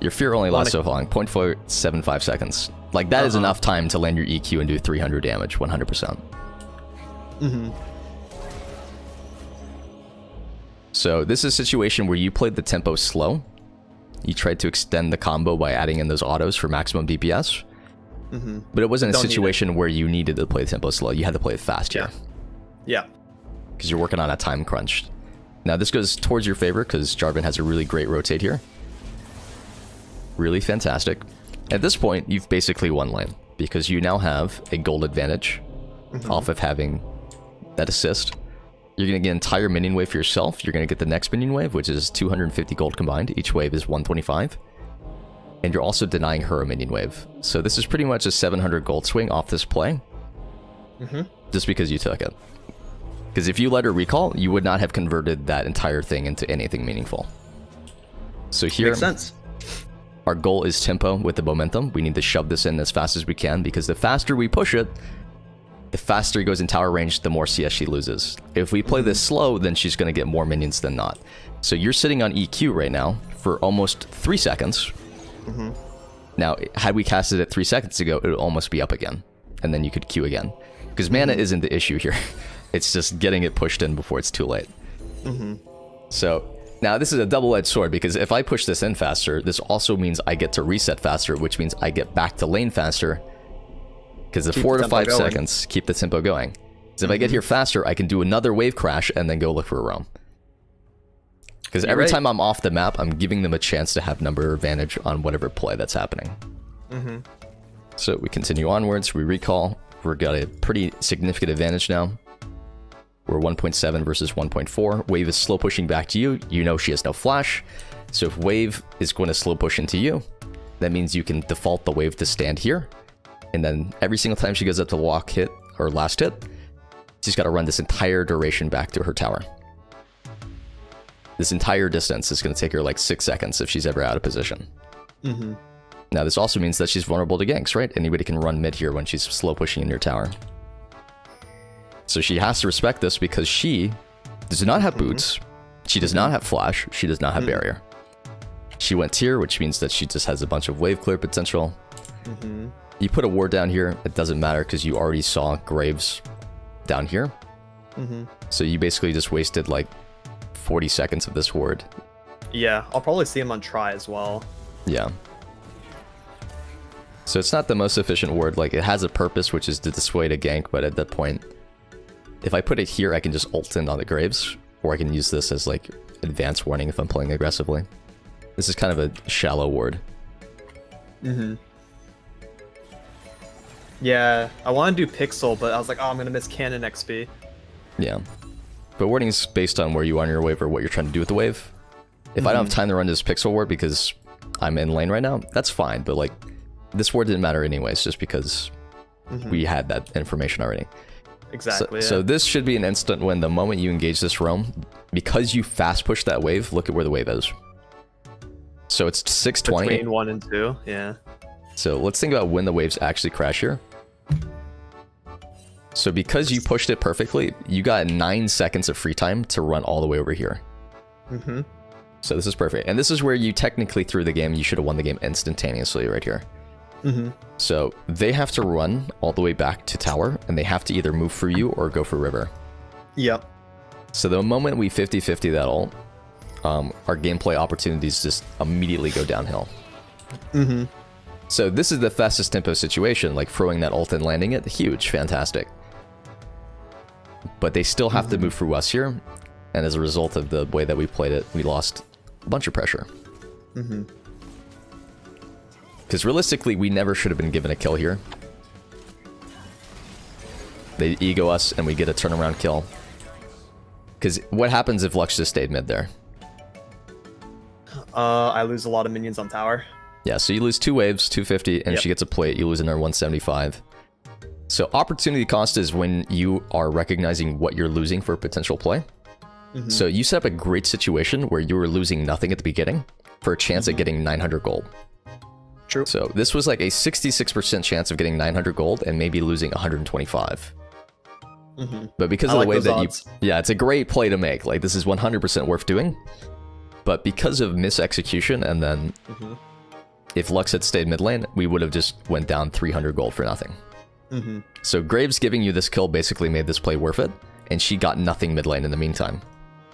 Your fear only lasts so long, 0.475 seconds. Like that is Uh-huh. enough time to land your EQ and do 300 damage, 100%. Mm-hmm. So this is a situation where you played the tempo slow. You tried to extend the combo by adding in those autos for maximum DPS. Mm-hmm. But it wasn't a Don't need situation where you needed to play the tempo slow. You had to play it fast here. Yeah. because you're working on a time crunch. Now this goes towards your favor because Jarvan has a really great rotate here. Really fantastic. At this point, you've basically won lane because you now have a gold advantage off of having that assist. You're going to get entire minion wave for yourself. You're going to get the next minion wave, which is 250 gold combined. Each wave is 125. And you're also denying her a minion wave. So this is pretty much a 700 gold swing off this play. Mm -hmm. Just because you took it. Because if you let her recall, you would not have converted that entire thing into anything meaningful. So here, Makes sense. our goal is tempo with the momentum. We need to shove this in as fast as we can because the faster we push it, the faster he goes in tower range, the more CS she loses. If we play this slow, then she's going to get more minions than not. So you're sitting on EQ right now for almost three seconds. Mm-hmm. Now, had we casted it three seconds ago, it would almost be up again. And then you could Q again. Because mana mm-hmm. isn't the issue here. It's just getting it pushed in before it's too late. Mm-hmm. So now this is a double-edged sword because if I push this in faster, this also means I get to reset faster, which means I get back to lane faster. Because the Keep four the to five going. seconds keep the tempo going. Because if I get here faster, I can do another wave crash and then go look for a roam. Because every right. time I'm off the map, I'm giving them a chance to have number advantage on whatever play that's happening. Mm-hmm. So we continue onwards. We recall. We've got a pretty significant advantage now. We're 1.7 versus 1.4. Wave is slow pushing back to you. You know she has no flash. So if Wave is going to slow push into you, that means you can default the Wave to stand here. And then every single time she goes up to walk hit or last hit, she's got to run this entire duration back to her tower. This entire distance is going to take her like six seconds if she's ever out of position. Mm-hmm. Now, this also means that she's vulnerable to ganks, right? Anybody can run mid here when she's slow pushing in your tower. So she has to respect this because she does not have boots, she does not have flash, she does not have barrier. She went tear, which means that she just has a bunch of wave clear potential. Mm-hmm. You put a ward down here, it doesn't matter because you already saw Graves down here. Mm-hmm. So you basically just wasted like 40 seconds of this ward. Yeah, I'll probably see him on try as well. Yeah. So it's not the most efficient ward. Like it has a purpose, which is to dissuade a gank. But at that point, if I put it here, I can just ult in on the graves, or I can use this as like advance warning if I'm playing aggressively. This is kind of a shallow ward. Mm-hmm. Yeah, I want to do Pixel, but I was like, oh, I'm gonna miss Cannon XP. Yeah. But warding is based on where you are on your wave or what you're trying to do with the wave. If I don't have mm-hmm. time to run this pixel ward because I'm in lane right now, that's fine. But like, this ward didn't matter anyways, just because mm-hmm. we had that information already. So, Exactly. so yeah. this should be an instant when the moment you engage this roam, because you fast push that wave, look at where the wave is. So it's 620. between one and two. Yeah. So let's think about when the waves actually crash here. So because you pushed it perfectly, you got nine seconds of free time to run all the way over here. Mm-hmm. So this is perfect. And this is where you technically threw the game. You should have won the game instantaneously right here. Mm-hmm. So they have to run all the way back to tower, and they have to either move for you or go for river. Yep. So the moment we 50-50 that ult, um, our gameplay opportunities just immediately go downhill. Mm-hmm. So this is the fastest tempo situation, like throwing that ult and landing it, huge, fantastic. But they still have to move through us here, and as a result of the way that we played it, we lost a bunch of pressure. Mm-hmm. Because realistically, we never should have been given a kill here. They ego us, and we get a turnaround kill. Because what happens if Lux just stayed mid there? Uh, I lose a lot of minions on tower. Yeah, so you lose two waves, 250, and Yep. she gets a plate, you lose another 175. So opportunity cost is when you are recognizing what you're losing for a potential play. Mhm. So you set up a great situation where you were losing nothing at the beginning for a chance at getting 900 gold. True. So this was like a 66% chance of getting 900 gold and maybe losing 125. Mm-hmm. But because I of like the way that odds. you, yeah, it's a great play to make. Like this is 100% worth doing. But because of misexecution and then Mm-hmm. If Lux had stayed mid lane, we would have just went down 300 gold for nothing. Mm-hmm. So Graves giving you this kill basically made this play worth it, and she got nothing mid lane in the meantime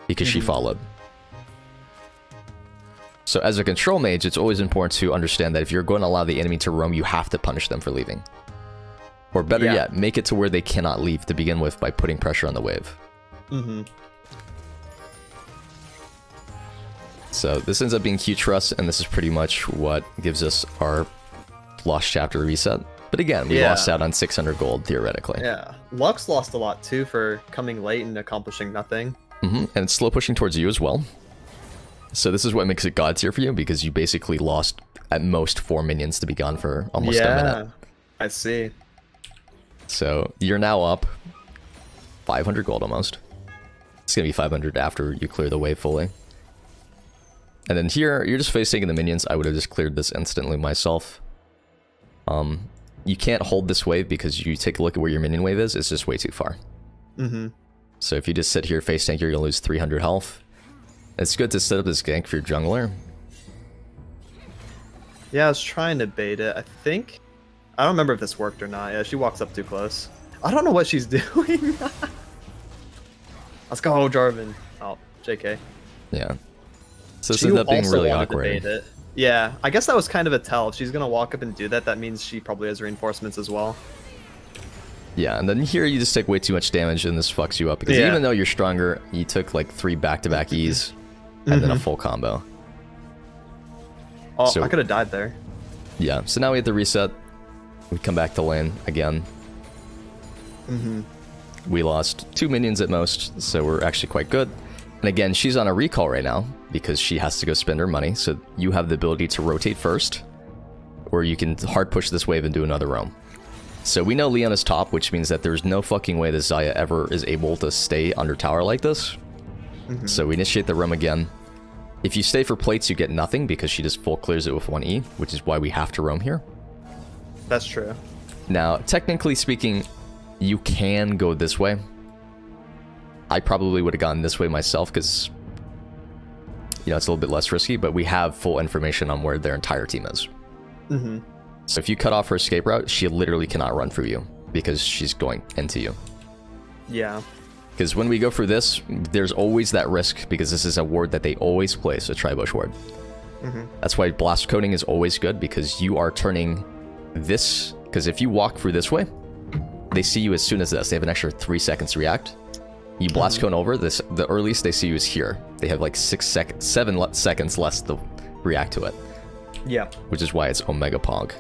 because she Mhm. followed. So as a control mage, it's always important to understand that if you're going to allow the enemy to roam, you have to punish them for leaving. Or better Yeah. yet, make it to where they cannot leave to begin with by putting pressure on the wave. Mm-hmm. So this ends up being huge for us, and this is pretty much what gives us our lost chapter reset. But again, we Yeah. lost out on 600 gold theoretically. Yeah. Lux lost a lot too for coming late and accomplishing nothing. Mm -hmm. And it's slow pushing towards you as well. So this is what makes it god tier for you because you basically lost at most four minions to be gone for almost a minute. I see. So you're now up 500 gold almost. It's gonna be 500 after you clear the wave fully. And then here, you're just face taking the minions. I would have just cleared this instantly myself. Um, you can't hold this wave because you take a look at where your minion wave is. It's just way too far. Mm-hmm. So if you just sit here face tank, you're gonna lose 300 health. It's good to set up this gank for your jungler. Yeah, I was trying to bait it. I think. I don't remember if this worked or not. Yeah, she walks up too close. I don't know what she's doing. Let's go, Jarvan. Oh, JK. Yeah. So this She ended up being really awkward. Yeah, I guess that was kind of a tell. If she's gonna walk up and do that, that means she probably has reinforcements as well. Yeah, and then here you just take way too much damage and this fucks you up because Yeah. even though you're stronger, you took like three back-to-back E's and then a Mhm. full combo. Oh, So- I could have died there. Yeah, so now we have to reset. We come back to lane again. Mm-hmm. We lost two minions at most, so we're actually quite good. And again, she's on a recall right now because she has to go spend her money. So you have the ability to rotate first, or you can hard push this wave and do another roam. So we know Leon is top, which means that there's no fucking way that Zaya ever is able to stay under tower like this. Mhm. So we initiate the roam again. If you stay for plates, you get nothing because she just full clears it with 1E, which is why we have to roam here. That's true. Now, technically speaking, you can go this way. I probably would have gone this way myself because, you know, it's a little bit less risky, but we have full information on where their entire team is. Mm-hmm. So if you cut off her escape route, she literally cannot run through you because she's going into you. Yeah. Because when we go through this, there's always that risk because this is a ward that they always place, a Tribush ward. Mm-hmm. That's why blast coning is always good because you are turning this. Because if you walk through this way, they see you as soon as this. They have an extra three seconds to react. You blast cone over this. The earliest they see you is here. They have like six seconds, seven le- seconds less to react to it, Yeah. which is why it's Omega Pog.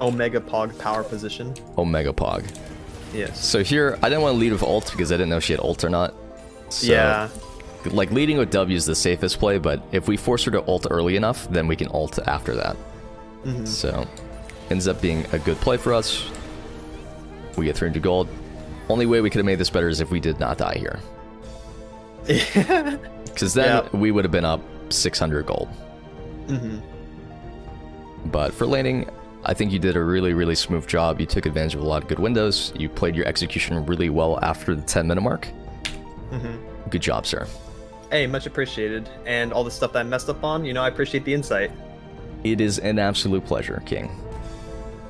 Omega Pog power position. Omega Pog. Yes. So here, I didn't want to lead with ult because I didn't know she had ult or not. So, yeah. Like leading with W is the safest play, but if we force her to ult early enough, then we can ult after that. Mhm. So, ends up being a good play for us. We get 300 gold. Only way we could have made this better is if we did not die here. Because then Yeah. we would have been up 600 gold. mm-hmm. But for landing, I think you did a really, really smooth job. You took advantage of a lot of good windows. You played your execution really well after the 10 minute mark. Mm-hmm. Good job, sir. Hey, much appreciated. And all the stuff that I messed up on, you know, I appreciate the insight. It is an absolute pleasure, King.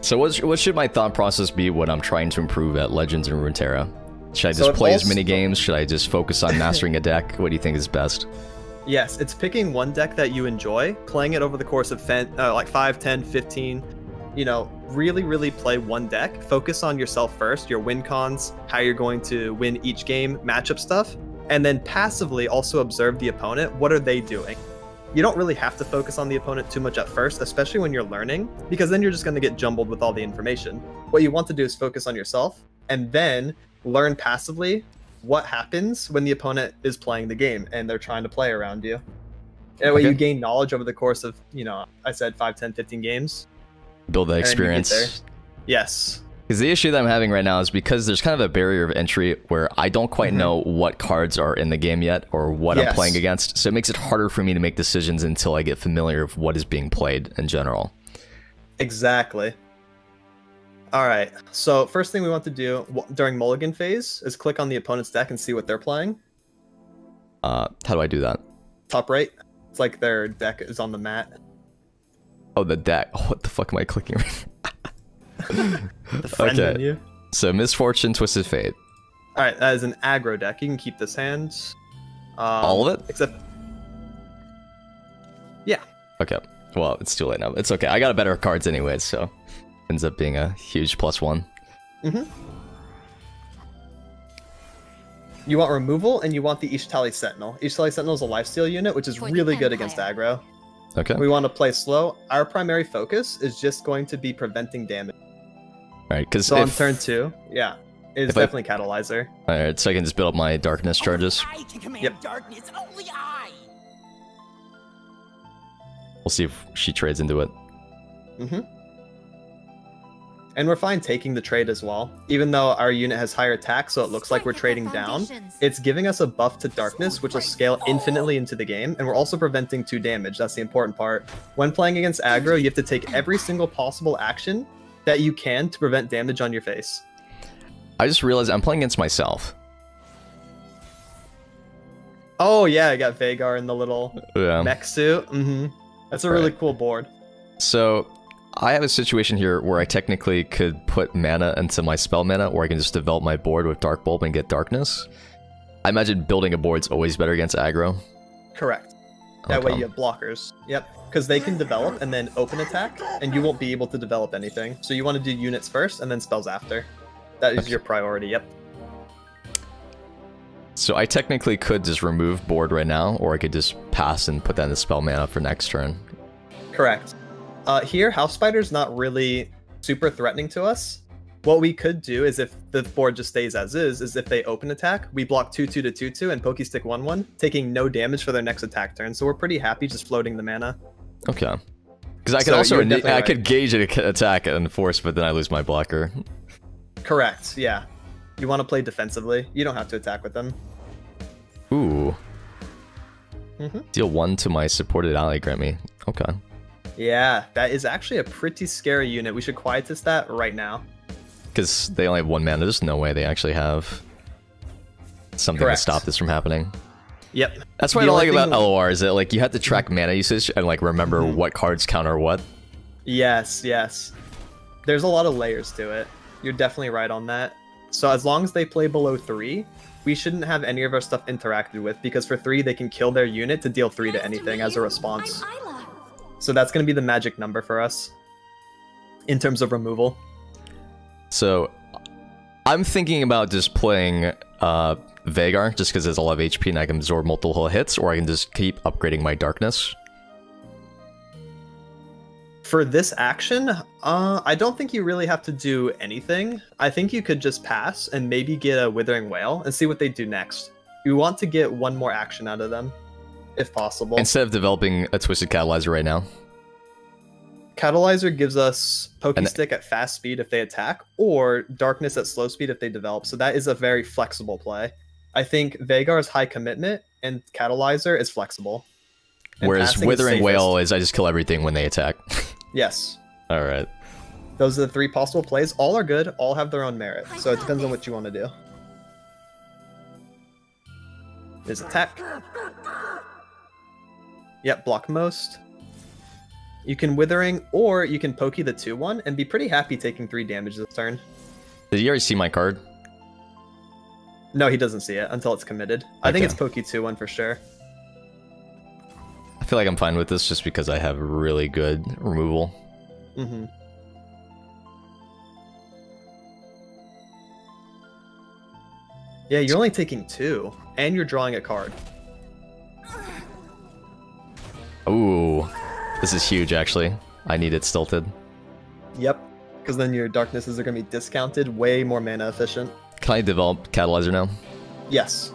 So what, what should my thought process be when I'm trying to improve at Legends of Runeterra? Should I just it play as many games? Should I just focus on mastering a deck? What do you think is best? Yes, it's picking one deck that you enjoy, playing it over the course of fen- uh, like 5, 10, 15. You know, really, really play one deck. Focus on yourself first, your win cons, how you're going to win each game, matchup stuff, and then passively also observe the opponent. What are they doing? You don't really have to focus on the opponent too much at first, especially when you're learning, because then you're just going to get jumbled with all the information. What you want to do is focus on yourself and then learn passively what happens when the opponent is playing the game and they're trying to play around you. That way Okay. you gain knowledge over the course of, you know, I said 5, 10, 15 games. Build that And you get there. experience. Yes. Because the issue that I'm having right now is because there's kind of a barrier of entry where I don't quite Mhm. know what cards are in the game yet or what I'm playing against. So it makes it harder for me to make decisions until I get familiar with what is being played in general. Exactly. All right. So first thing we want to do w- during mulligan phase is click on the opponent's deck and see what they're playing. Uh, how do I do that? Top right. It's like their deck is on the mat. Oh, the deck. Oh, what the fuck am I clicking? The friend Okay. menu. so Miss Fortune, Twisted Fate. All right, that is an aggro deck. You can keep this hand. Um, All of it? Except, yeah. Okay. Well, it's too late now. It's okay. I got a better cards anyway, so ends up being a huge plus one. Mhm. You want removal, and you want the Ixtali Sentinel. Ixtali Sentinel is a lifesteal unit, which is For the really good against Empire. aggro. Okay. We want to play slow. Our primary focus is just going to be preventing damage. All right. Because So on turn two, yeah, it's if I- definitely Catalyzer. all right, so I can just build up my darkness charges. I can command Yep. darkness. Only I. We'll see if she trades into it. Mm-hmm. And we're fine taking the trade as well. Even though our unit has higher attack, so it looks like we're trading down, it's giving us a buff to darkness, which will scale infinitely into the game, and we're also preventing 2 damage. That's the important part. When playing against aggro, you have to take every single possible action that you can to prevent damage on your face. I just realized I'm playing against myself. Oh yeah, I got Veigar in the little Yeah. mech suit. Mm-hmm. That's a really cool board. So I have a situation here where I technically could put mana into my spell mana, or I can just develop my board with Dark Bulb and get darkness. I imagine building a board's always better against aggro. Correct. That way you have blockers. Yep. Because they can develop and then open attack, and you won't be able to develop anything. So you want to do units first and then spells after. That is Okay. your priority. Yep. So I technically could just remove board right now, or I could just pass and put that in the spell mana for next turn. Correct. Uh, here, House Spider's not really super threatening to us. What we could do is if the board just stays as is, is if they open attack, we block 2 2 to 2 2 and Pokey Stick 1 1, taking no damage for their next attack turn. So we're pretty happy just floating the mana. Okay. Because I could So also you're ini- definitely I right. could gauge an attack and force, but then I lose my blocker. Correct. Yeah. You want to play defensively. You don't have to attack with them. Ooh. Mhm. Deal one to my supported ally, grant me. Okay. Yeah, that is actually a pretty scary unit. We should Quietus that right now. Because they only have one mana. There's no way they actually have something Correct. to stop this from happening. Yep. That's what I don't like about LOR is that like you have to track mana usage and like remember Mhm. what cards counter what. Yes, yes. There's a lot of layers to it. You're definitely right on that. So as long as they play below three, we shouldn't have any of our stuff interacted with because for three they can kill their unit to deal three to anything as a response. So that's going to be the magic number for us in terms of removal. So I'm thinking about just playing uh, Veigar just because there's a lot of HP and I can absorb multiple hits, or I can just keep upgrading my darkness. For this action, uh, I don't think you really have to do anything. I think you could just pass and maybe get a Withering Wail and see what they do next. You want to get one more action out of them, if possible. Instead of developing a Twisted Catalyzer right now. Catalyzer gives us Pokey And- Stick at fast speed if they attack, or Darkness at slow speed if they develop. So that is a very flexible play. I think Veigar is high commitment, and Catalyzer is flexible. And Whereas passing is Withering. Wail is I just kill everything when they attack. Yes. Alright. Those are the three possible plays. All are good, all have their own merit. So it depends on what you want to do. There's attack. Yep, block most. You can Withering, or you can Pokey the 2 1 and be pretty happy taking 3 damage this turn. Did you already see my card? No, he doesn't see it until it's committed. I think it's Pokey 2 1 for sure. I feel like I'm fine with this just because I have really good removal. hmm Yeah, you're only taking two, and you're drawing a card. Ooh. This is huge actually. I need it stilted. Yep, because then your darknesses are going to be discounted, way more mana efficient. Can I develop Catalyzer now? Yes.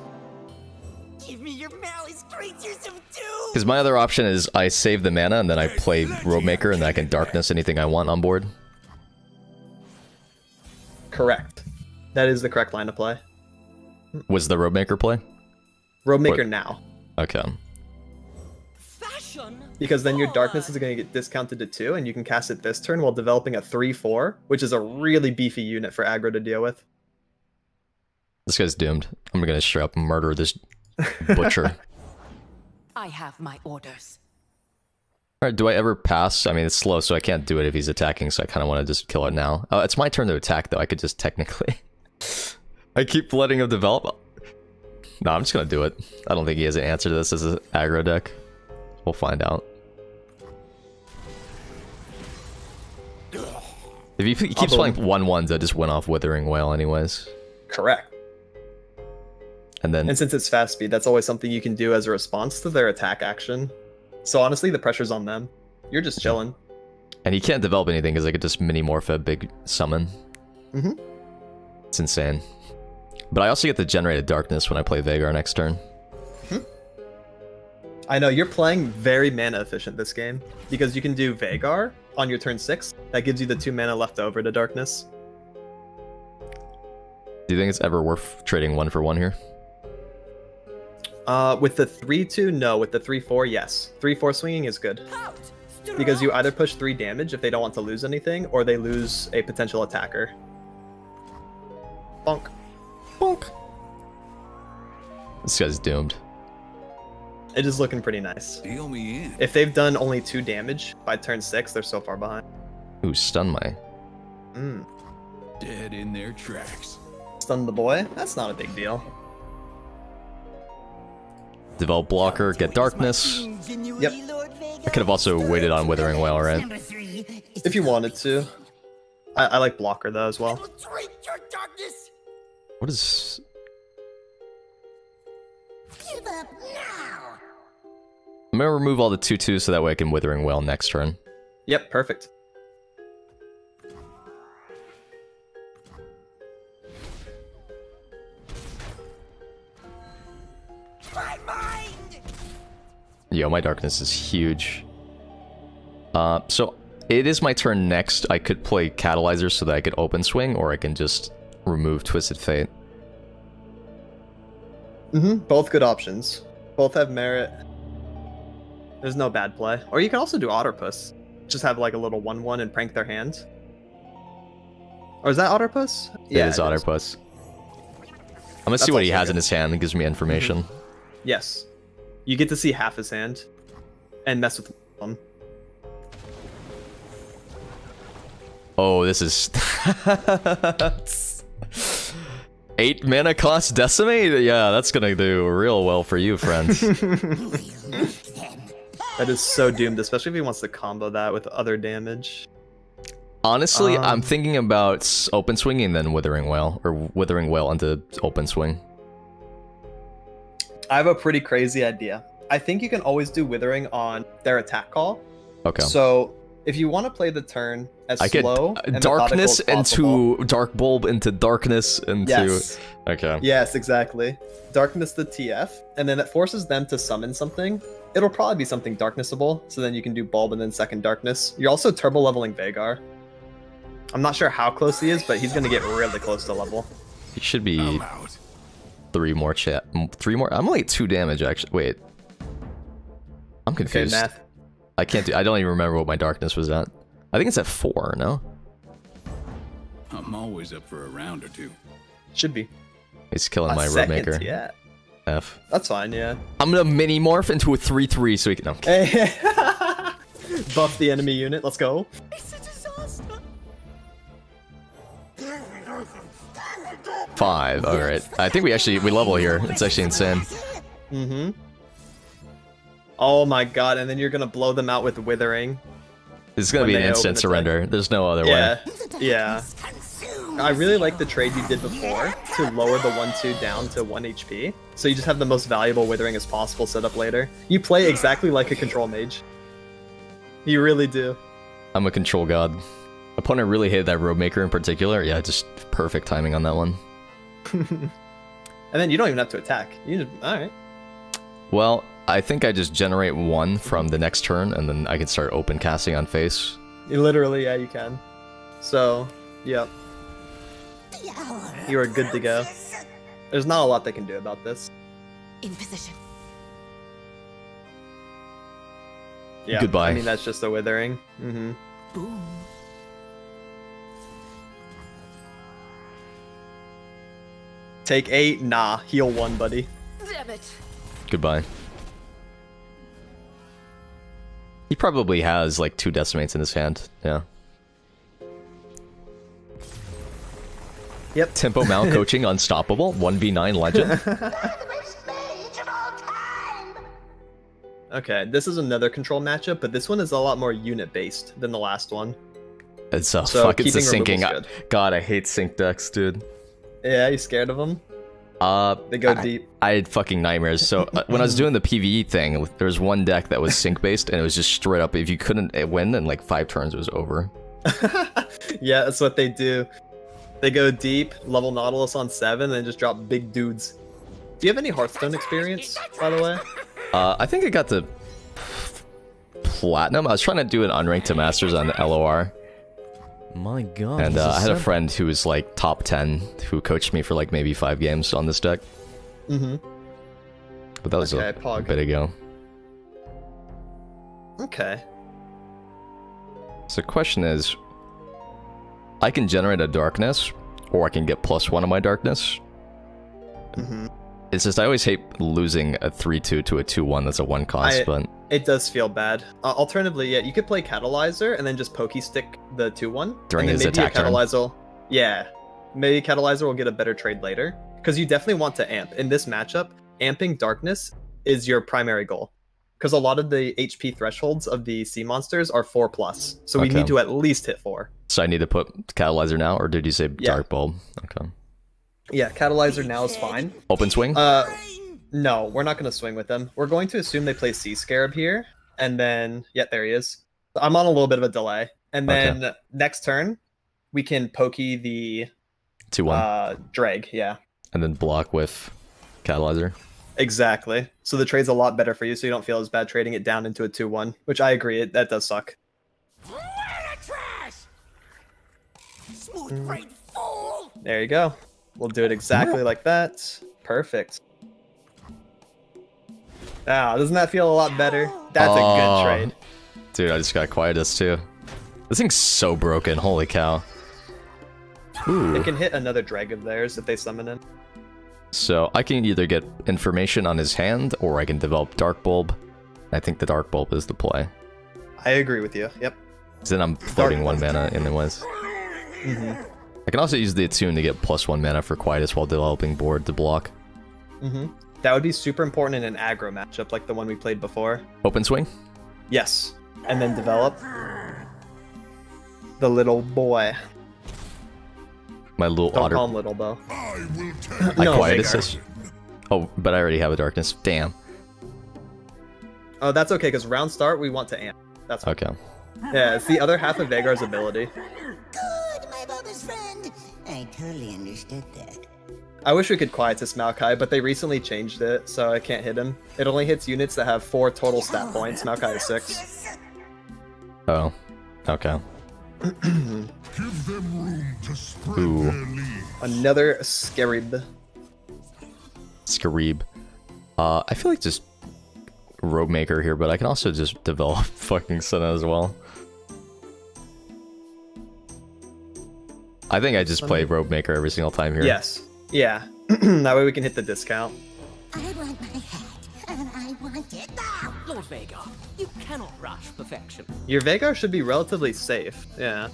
Give me your malice creatures of doom. Because my other option is I save the mana and then I play Roadmaker and then I can darkness anything I want on board. Correct. That is the correct line to play. Was the Roadmaker play? Roadmaker What- now. Okay. Fashion. Because then your darkness is going to get discounted to two, and you can cast it this turn while developing a 3 4, which is a really beefy unit for aggro to deal with. This guy's doomed. I'm gonna straight up murder this butcher. I have my orders. Alright, do I ever pass? I mean, it's slow, so I can't do it if he's attacking, so I kind of want to just kill it now. Oh, it's my turn to attack, though. I could just technically... I keep letting him develop. No, I'm just gonna do it. I don't think he has an answer to this as an aggro deck. We'll find out. If he, keeps playing 1-1s, I just went off Withering Wail anyways. Correct. And then... And since it's fast speed, that's always something you can do as a response to their attack action. So honestly, the pressure's on them. You're just chilling. And he can't develop anything because I could just mini morph a big summon. Mm-hmm. It's insane. But I also get to generate a darkness when I play Veigar next turn. I know you're playing very mana efficient this game because you can do Veigar on your turn six. That gives you the two mana left over to darkness. Do you think it's ever worth trading one for one here? Uh, with the three two, no. With the three four, yes. Three four swinging is good because you either push three damage if they don't want to lose anything, or they lose a potential attacker. Bonk. Bonk. This guy's doomed. It is looking pretty nice. Deal me in. If they've done only two damage by turn six, they're so far behind. Ooh, stun my. Mm. Dead in their tracks. Stun the boy? That's not a big deal. Develop blocker, get darkness. Yep. I could have also waited on Withering Wail, right? If you wanted to. I, I like blocker though as well. Darkness. What is... Give up now. I'm gonna remove all the 2-2 so that way I can Withering Wail next turn. Yep, perfect. My mind. Yo, my darkness is huge. Uh, so it is my turn next. I could play Catalyzer so that I could open swing, or I can just remove Twisted Fate. Mm-hmm. Both good options. Both have merit. There's no bad play. Or you can also do Otterpus. Just have like a little 1-1 and prank their hand. Or is that Otterpus? it is Otterpus. I'm gonna see what he has in his hand. It gives me information. Mm-hmm. Yes. You get to see half his hand and mess with them. Oh, this is... Eight mana cost decimate? Yeah, that's gonna do real well for you, friends. That is so doomed, especially if he wants to combo that with other damage. Honestly, I'm Um, thinking about s- open swinging then Withering Wail, or Withering Wail into open swing. I have a pretty crazy idea. I think you can always do Withering on their attack call. Okay. So if you want to play the turn as I could slow uh, and darkness into dark bulb into darkness into yes, okay. yes, exactly. Darkness the TF, and then it forces them to summon something. It'll probably be something darknessable, so then you can do bulb and then second darkness. You're also turbo leveling Veigar. I'm not sure how close he is, but he's gonna get really close to level. He should be I'm out. three more chat. Three more. I'm only at two damage actually. Wait. I'm Okay, confused. math. I can't do. I don't even remember what my darkness was at. I think it's at four. No. I'm always up for a round or two. Should be. He's killing A my second, roadmaker. Yeah, F. that's fine. Yeah. I'm gonna mini morph into a three three so he can. No, I'm. Buff the enemy unit. Let's go. It's a disaster. Five. All right. I think we actually we level here. It's actually insane. Mm-hmm. Oh my god! And then you're gonna blow them out with withering. It's gonna be an they open instant the surrender. There's no other way. Yeah. Yeah. I really like the trade you did before to lower the 1-2 down to 1 HP. So you just have the most valuable withering as possible set up later. You play exactly like a control mage. You really do. I'm a control god. Opponent really hated that roadmaker in particular. Yeah, just perfect timing on that one. And then you don't even have to attack. You just alright. Well, I think I just generate one from the next turn, and then I can start open casting on face. Literally, yeah, you can. So, yep. You are good to go. There's not a lot they can do about this. In position. Yeah. Goodbye. I mean, that's just a withering. Mm-hmm. Boom. Take eight? Nah. Heal one, buddy. Damn it. Goodbye. He probably has like two decimates in his hand. Yeah. Yep. Tempo Maou coaching unstoppable. 1v9 legend. Best mage of all time! Okay, this is another control matchup, but this one is a lot more unit based than the last one. It's so, So fuck. It's a keeping sinking. I- God, I hate sync decks, dude. Yeah, you scared of them? Uh, They go I- deep. I had fucking nightmares. So uh, when I was doing the PVE thing, there was one deck that was sync based, and it was just straight up. If you couldn't win in like five turns, it was over. yeah, that's what they do. They go deep, level Nautilus on seven, and just drop big dudes. Do you have any Hearthstone experience, by the way? Uh, I think I got to platinum. I was trying to do an unranked to masters on the LOR, My god. and uh, I had a friend who was like top ten who coached me for like maybe five games on this deck. Mm-hmm. But that was a, Okay, a Pog. bit ago. Okay. So the question is, I can generate a darkness, or I can get plus one of my darkness. Mm-hmm. It's just I always hate losing a 3-2 to a 2-1 that's a 1 cost, I- but It does feel bad. Uh, alternatively, yeah, you could play Catalyzer and then just pokey stick the 2-1. During and then his maybe attack a turn. Catalyzer, will- Yeah. Maybe Catalyzer will get a better trade later. Because you definitely want to amp. In this matchup, amping Darkness is your primary goal. Because a lot of the HP thresholds of the sea monsters are 4 plus. So we Okay. need to at least hit 4. so I need to put Catalyzer now, or did you say Yeah. Dark Bulb? Okay. Yeah, Catalyzer now is fine. Open Swing? Uh, no, we're not going to swing with them. We're going to assume they play Sea Scarab here, and then yeah, there he is. I'm on a little bit of a delay, and Okay. then next turn we can pokey the 2-1. uh drag. Yeah, and then block with Catalyzer. exactly. So the trade's a lot better for you, so you don't feel as bad trading it down into a two-one, which I agree it that does suck. Trash? Smooth brain fool! There you go. We'll do it exactly like that. Perfect. Ah, doesn't that feel a lot better? That's a Oh. good trade. Dude, I just got Quietus too. This thing's so broken, holy cow. Ooh. It can hit another drag of theirs if they summon him. So I can either get information on his hand, or I can develop Dark Bulb. I think the Dark Bulb is the play. I agree with you. Yep. then I'm floating one mana in the West. Mm-hmm. I can also use the Attune to get plus one mana for Quietus while developing board to block. Mm-hmm. That would be super important in an aggro matchup like the one we played before. Open Swing? Yes. And then develop the little boy. My little Don't otter. call him little though. I No, Quietus Veigar. this. Oh, but I already have a Darkness. Damn. Oh, that's okay because round start we want to amp. That's Okay. yeah. It's the other half of Veigar's ability. Good, my mother's friend. I totally understood that. I wish we could Quietus Maokai, but they recently changed it, so I can't hit him. It only hits units that have four total stat points. Maokai is six. Oh. Okay. Give them room to spread Ooh. their. Another Scarab. Scarib. Uh, I feel like just Robe Maker here, but I can also just develop fucking Senna as well. I think I just play Robe Maker every single time here. Yes. Yeah. that way we can hit the discount. I want my hat, and I want it now. Lord Veigar, you cannot rush perfection. Your Veigar should be relatively safe. Yeah.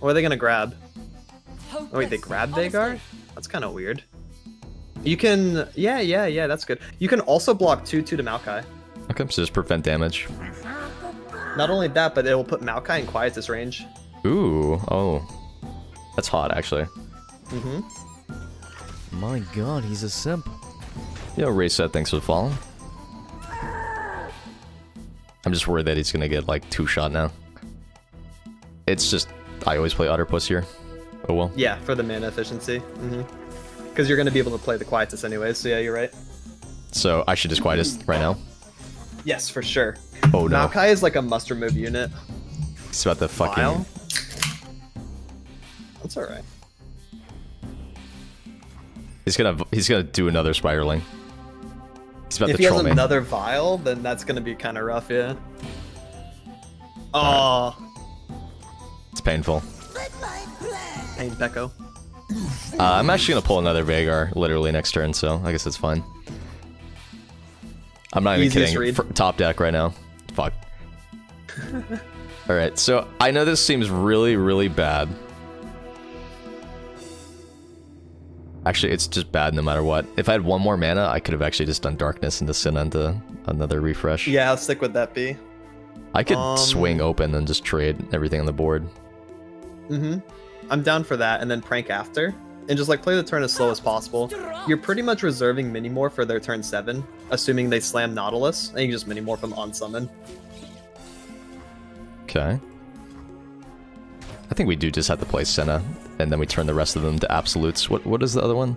What are they gonna grab? Oh wait, they grab Veigar? That's kind of weird. You can, yeah, yeah, yeah, that's good. You can also block 2-2 to Maokai. Okay, so just prevent damage. Not only that, but it will put Maokai in Quietus range. Ooh, oh. That's hot, actually. Mm-hmm. My god, he's a simp. Yo, Reset, thanks for the follow. I'm just worried that he's gonna get, like, two-shot now. It's just, I always play Otterpus here. Oh well. Yeah, for the mana efficiency. Mm-hmm. Because you're gonna be able to play the Quietus anyways, so yeah, you're right. So, I should just Quietus right now? Yes, for sure. Oh no. Maokai is like a muster move unit. It's about the fucking... Vile? That's alright. He's gonna he's gonna do another spiraling. He's about If to he has me. another vial, then that's gonna be kind of rough, yeah. Oh, It's painful. Pain Pecco. Uh, I'm actually gonna pull another Veigar literally next turn, so I guess it's fine. I'm not even Easiest kidding. read. Fr- top deck right now. Fuck. Alright, so I know this seems really, really bad. Actually, it's just bad no matter what. If I had one more mana, I could have actually just done Darkness and Sin into another refresh. Yeah, how sick would that be? I could Um, swing open and just trade everything on the board. Mm-hmm. I'm down for that, and then prank after, and just like play the turn as slow as possible. You're pretty much reserving Minimorph for their turn seven, assuming they slam Nautilus, and you just Minimorph them on summon. Okay. I think we do just have to play Senna, and then we turn the rest of them to absolutes. What What is the other one?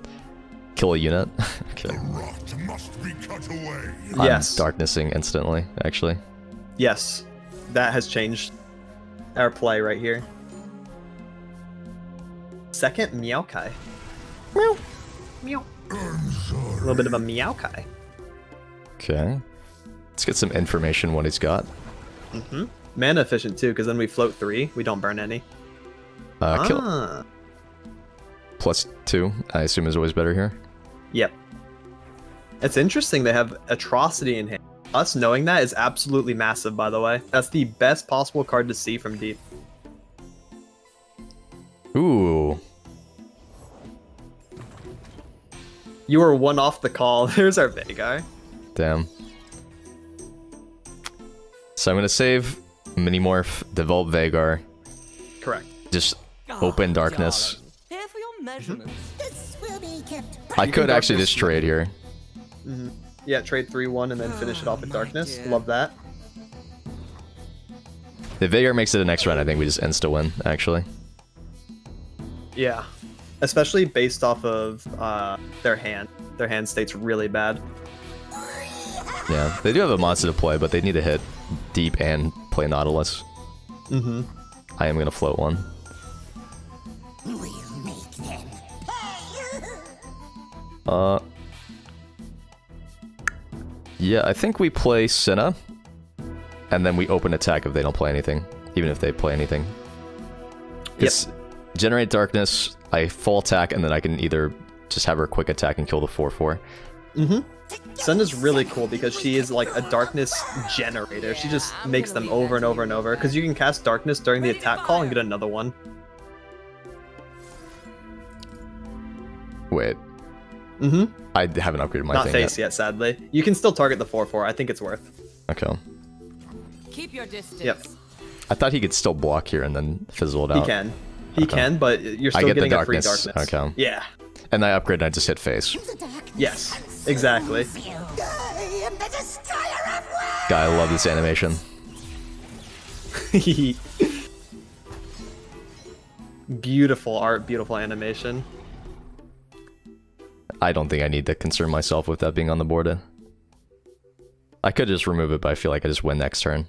Kill a unit. okay. Rot must be cut away. I'm Yes. darknessing instantly, actually. Yes, that has changed our play right here. Second, Meowkai. Meow. Meow. A little bit of a Meowkai. Okay. Let's get some information what he's got. Mm-hmm. Mana efficient too, because then we float three. We don't burn any. Uh, kill ah. plus two, I assume is always better here. Yep. It's interesting they have Atrocity in hand. Us knowing that is absolutely massive, by the way. That's the best possible card to see from deep. Ooh. You were one off the call. There's our Veigar. Damn. So I'm gonna save Minimorph, develop Veigar, Correct. just open darkness. Here for your measurements. This will be kept I could actually just trade here. Yeah, trade 3-1 and then finish it off with my Darkness. dear. Love that. If Veigar makes it the next round, I think we just insta win, actually. Yeah. Especially based off of uh, their hand. Their hand state's really bad. Yeah, they do have a monster to play, but they need to hit deep and play Nautilus. Mm-hmm. I am gonna float one. Uh, yeah, I think we play Senna, and then we open attack if they don't play anything, even if they play anything. It's generate darkness. I full attack, and then I can either just have her quick attack and kill the four four. Sun is really cool because she is like a darkness generator. She just makes them over and over and over. Because you can cast darkness during the attack call and get another one. Wait, Mm-hmm. I haven't upgraded my Not thing face yet. yet, sadly. You can still target the 4-4. I think it's worth. Okay, Keep your distance. Yep. I thought he could still block here and then fizzle it out. He can. He Okay. can, but you're I still get the getting a free darkness. darkness. Okay. Yeah. And I upgrade and I just hit face. Yes. Exactly. I am the destroyer of worlds. Guy, I love this animation. beautiful art, beautiful animation. I don't think I need to concern myself with that being on the board. I could just remove it, but I feel like I just win next turn.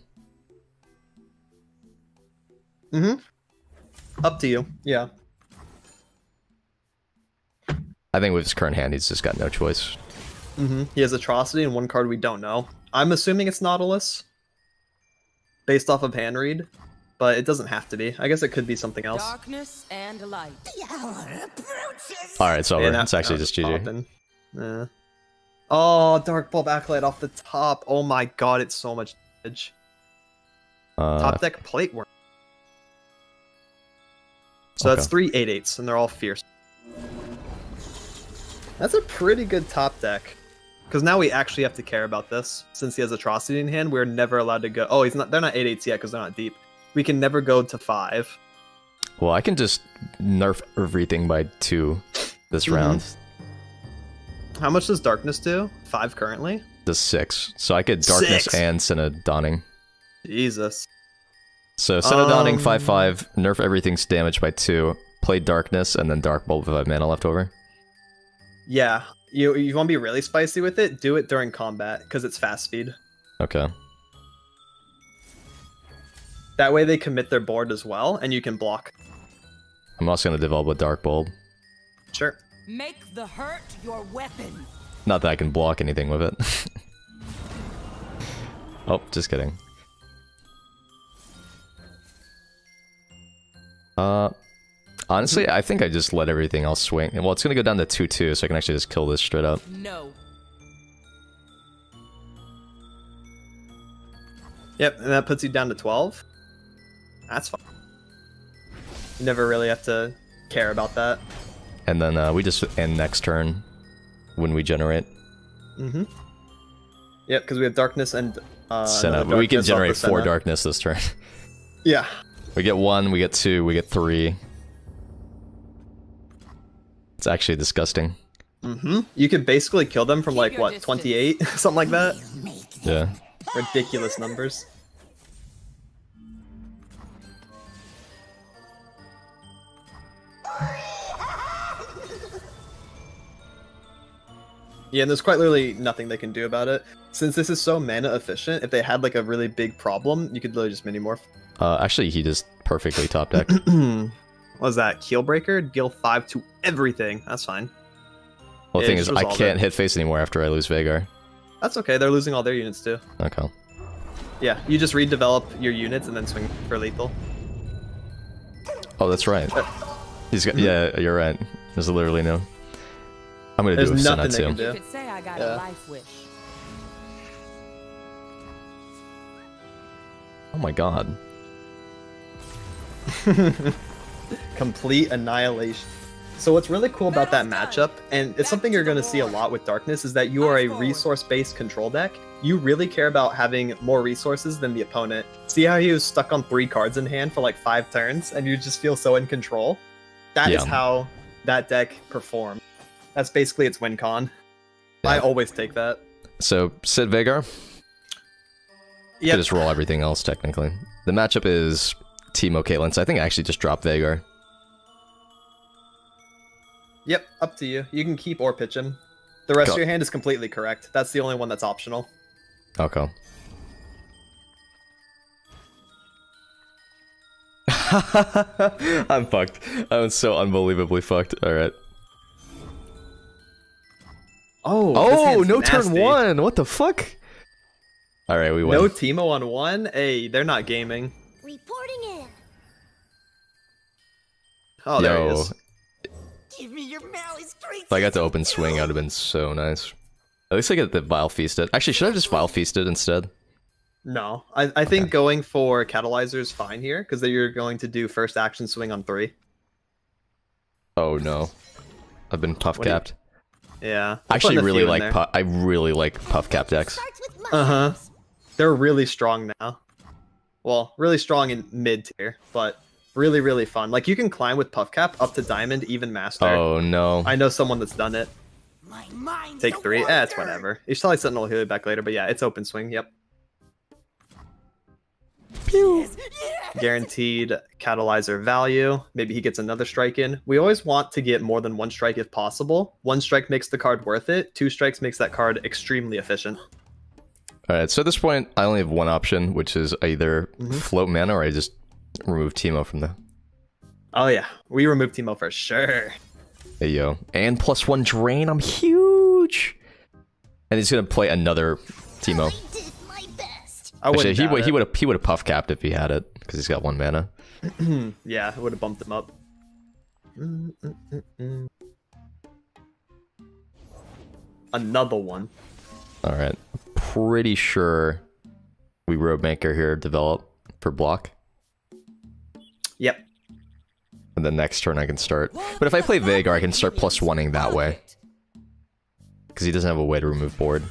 Mm-hmm. Up to you. Yeah. I think with his current hand, he's just got no choice. Mm-hmm. He has Atrocity and one card we don't know. I'm assuming it's Nautilus. Based off of hand read. But it doesn't have to be. I guess it could be something else. Darkness and light. The hour approaches. Alright, it's over. Yeah, it's actually just GG. Yeah. Oh, Dark Bulb Acolyte off the top. Oh my god, it's so much damage. Uh, Top deck Plate Worm. So that's three eight eights, and they're all fierce. That's a pretty good top deck. Because now we actually have to care about this. Since he has Atrocity in hand, we're never allowed to go. Oh, he's not. They're not 8 8s yet because they're not deep. We can never go to 5. well, I can just nerf everything by two this Mhm. round. How much does Darkness do? 5 currently? The six. So I get darkness Six. and Senna Dawning. Jesus. So Senna Dawning Um, 5 5, nerf everything's damage by two, play darkness, and then Dark Bulb if I have mana left over. Yeah. You, you want to be really spicy with it? Do it during combat because it's fast speed. Okay. That way they commit their board as well, and you can block. I'm also going to develop a Dark Bulb. Sure. Make the hurt your weapon. Not that I can block anything with it. oh, just kidding. Uh, honestly, I think I just let everything else swing. Well, it's gonna go down to 2-2, so I can actually just kill this straight up. No. Yep, and that puts you down to 12. That's fine. You never really have to care about that. And then uh, we just end next turn when we generate. Mm-hmm. Yep, because we have darkness and uh, Senna. another We can darkness off generate four darkness this turn. Yeah. we get one, we get two, we get three. It's actually disgusting. Mm-hmm. You could basically kill them from Keep like what, distance. 28, something like that. Yeah. Ridiculous numbers. Yeah, and there's quite literally nothing they can do about it. Since this is so mana efficient, if they had like a really big problem, you could literally just mini morph. Uh, actually, he just perfectly top deck. what was that? Keel breaker? Deal five to everything. That's fine. Well, the Yeah, thing is, I can't it. hit face anymore after I lose Veigar. That's okay. They're losing all their units too. Okay. Yeah, you just redevelop your units and then swing for lethal. Oh, that's right. He's got. Yeah, you're right. There's literally no. I'm gonna There's do a Senna nothing they too. can You could say I got Yeah. a life wish. Oh my god. complete annihilation. So what's really cool about that matchup, and it's something you're going to see a lot with Darkness, is that you are a resource-based control deck. You really care about having more resources than the opponent. See how he was stuck on three cards in hand for like five turns, and you just feel so in control? That is Yeah. how that deck performs. That's basically its win con. I always take that. So Sid Veigar. Yeah, just roll everything else technically. The matchup is Teemo Caitlyn, so I think I actually just dropped Veigar. Yep, up to you. You can keep or pitch him. The rest Go- of your hand is completely correct. That's the only one that's optional. Oh, okay. I'm fucked. I'm so unbelievably fucked. All right. Oh, Oh, hand's no turn one. What the fuck? All right, we win. No Teemo on one? Hey, they're not gaming. Reporting in. Oh, there he is. Give me your Mally Street. if I got the open swing, that would have been so nice. At least I get the Vile Feasted. Actually, should I have just Vile Feasted instead? No, I, I think going for Catalyzer is fine here because you're going to do first action swing on three. Oh no, I've been tough What do capped. Yeah. I actually really like there. pu- I really like puff cap decks. Uh huh. They're really strong now. Well, really strong in mid tier, but really really fun. Like you can climb with Puff Cap up to Diamond, even Master. Oh no. I know someone that's done it. My mind's Take three. Eh, it's whatever. You should probably Sentinel heal it back later, but yeah, it's open swing. Yep. Yes, yes. Guaranteed catalyzer value. Maybe he gets another strike in. We always want to get more than one strike if possible. One strike makes the card worth it. Two strikes makes that card extremely efficient. All right, so at this point, I only have one option, which is either Mm-hmm. float mana or I just remove Teemo from the. Oh yeah, we remove Teemo for sure. Hey yo, and plus one drain. I'm huge. And he's gonna play another Teemo. I did my best. I Actually, wouldn't he would he would have he would have puff capped if he had it because he's got one mana. Yeah, it would have bumped him up. Mm, mm, mm, mm. Another one. All right, pretty sure we Roadmaker here develop for block, Yep. and the next turn I can start. But if I play Veigar, I can start plus oneing that way because he doesn't have a way to remove board.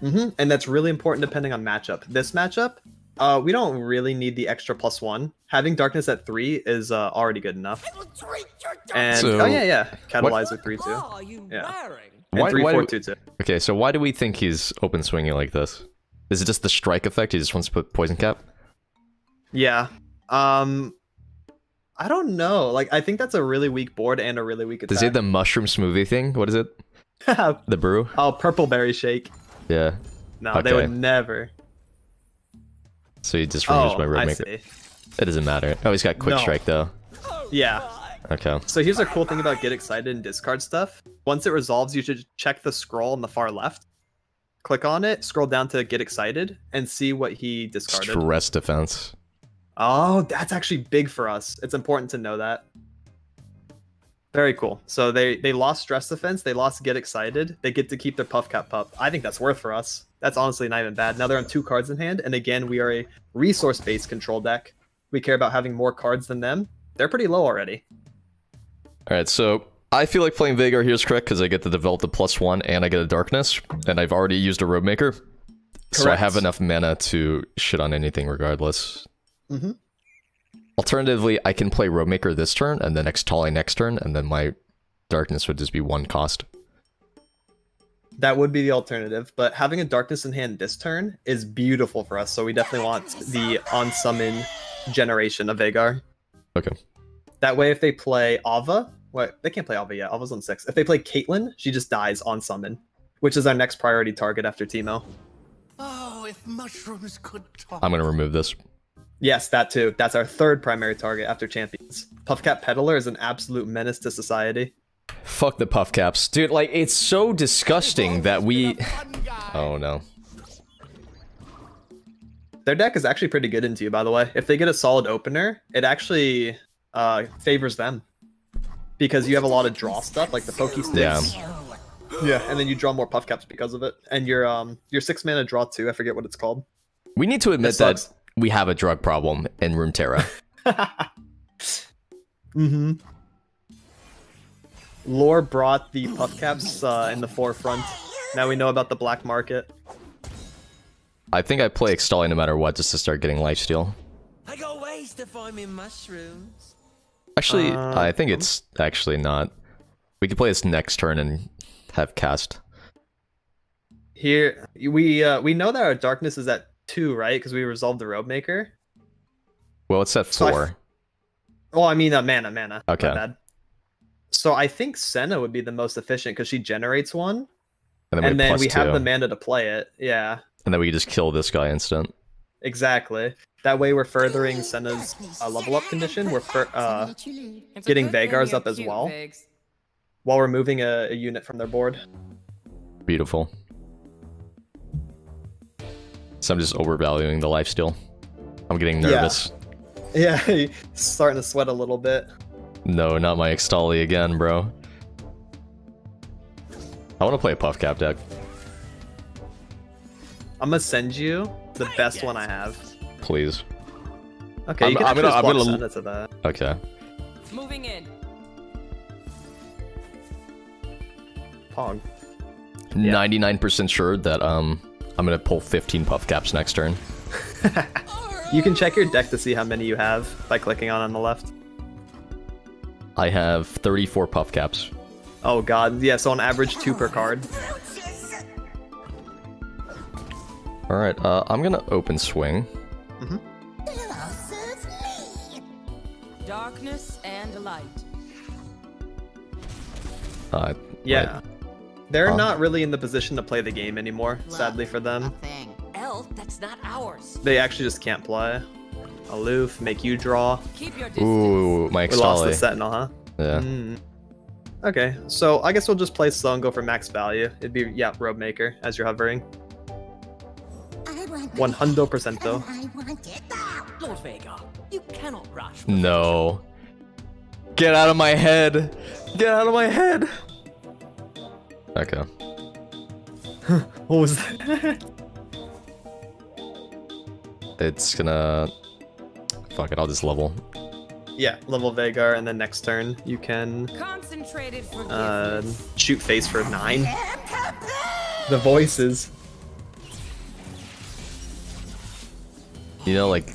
Hmm And that's really important depending on matchup. This matchup, uh, we don't really need the extra plus one. Having darkness at three is uh, already good enough. I will drink your dark. And So- oh yeah, yeah, catalyzer three two. What are you Yeah. wearing? And Why- three why four do- two two. Okay, so why do we think he's open swinging like this? Is it just the strike effect? He just wants to put poison cap? Yeah. Um, I don't know. Like I think that's a really weak board and a really weak Does he have attack. the mushroom smoothie thing? What is it? The brew? oh, purple berry shake. Yeah. No, they would never. So he just removes Oh, my roadmaker. It doesn't matter. Oh, he's got quick No. strike though. Yeah. Okay. So here's a cool thing about get excited and discard stuff. Once it resolves, you should check the scroll on the far left. Click on it, scroll down to get excited, and see what he discarded. Stress defense. Oh, that's actually big for us. It's important to know that. Very cool. So they they lost stress defense. They lost get excited. They get to keep their puff cap pup. I think that's worth for us. That's honestly not even bad. Now they're on two cards in hand, and again we are a resource based control deck. We care about having more cards than them. They're pretty low already. All right, so I feel like playing Veigar here is correct because I get to develop the plus one and I get a darkness, and I've already used a road maker, so I have enough mana to shit on anything regardless. Mhm. Alternatively, I can play road maker this turn and then Ixtali next turn, and then my darkness would just be one cost. That would be the alternative, but having a darkness in hand this turn is beautiful for us. So we definitely want the on summon generation of Veigar. Okay. That way, if they play Ava, what they can't play Ava yet. Ava's on six. If they play Caitlyn, she just dies on summon, which is our next priority target after Teemo. Oh, if mushrooms could talk. I'm gonna remove this. Yes, that too. That's our third primary target after champions. Puffcap Peddler is an absolute menace to society. Fuck the puff caps, dude. Like it's so disgusting that we. Oh no. Their deck is actually pretty good into you, by the way. If they get a solid opener, it actually uh, favors them because you have a lot of draw stuff like the pokey sticks. Yeah. Yeah, and then you draw more puff caps because of it. And your um your six mana draw too. I forget what it's called. We need to admit That that sucks. We have a drug problem in Runeterra. Mm-hmm. Lore brought the puff caps uh, in the forefront. Now we know about the black market. I think I play Ixtali no matter what just to start getting lifesteal. I got ways to find me mushrooms. Actually, Uh, I think it's actually not. We could play this next turn and have cast. Here we uh, we know that our darkness is at two, right? Because we resolved the road maker. Well, it's at So I- four. Well, I mean uh, mana, mana. Okay. So I think Senna would be the most efficient because she generates one, and then, and we, then we have the mana to play it. Yeah, and then we just kill this guy instant. exactly. That way we're furthering Senna's uh, level up condition. We're fur- uh, Getting Veigars up as well. While removing a, a unit from their board. Beautiful. So I'm just overvaluing the life steal. I'm getting nervous. Yeah, yeah starting to sweat a little bit. No, not my Ixtali again, bro. I want to play a puff cap deck. I'm gonna send you the best one I have. Please. Okay, I'm- you can I'm gonna- I'm gonna- Senna to that. Okay. Moving in. Pog. 99% sure that um I'm gonna pull 15 puff caps next turn. You can check your deck to see how many you have by clicking on on the left. I have 34 puff caps. Oh god, yeah, so on average two per card. All right, uh, I'm gonna open swing. Darkness and light. Uh, Yeah. right. They're Huh. not really in the position to play the game anymore, sadly for them. Elf, that's not ours. They actually just can't play. Aloof, make you draw. Keep your distance. Ooh, my We lost the Sentinel, huh? Yeah. Mm. Okay, so I guess we'll just play slow and go for max value. It'd be, yeah, Robe Maker as you're hovering. 100% though. Lord Veigar, you cannot rush. No. Get out of my head. Get out of my head. Okay. What was that? It's gonna. Fuck it, I'll just level. yeah, level Veigar, and then next turn you can Concentrated uh, shoot face for nine. The voices. You know, like.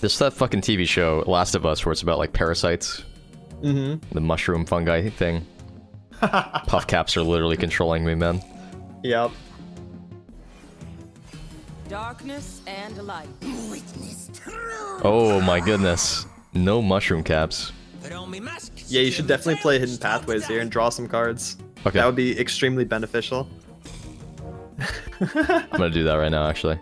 There's that fucking TV show, Last of Us, where it's about like parasites. Mm-hmm. The mushroom fungi thing. Puff caps are literally controlling me, man. Yep. Darkness and light. Oh my goodness. No mushroom caps. Put on me mask. Yeah, you should definitely play Hidden Pathways here and draw some cards. Okay. That would be extremely beneficial. I'm gonna do that right now, actually.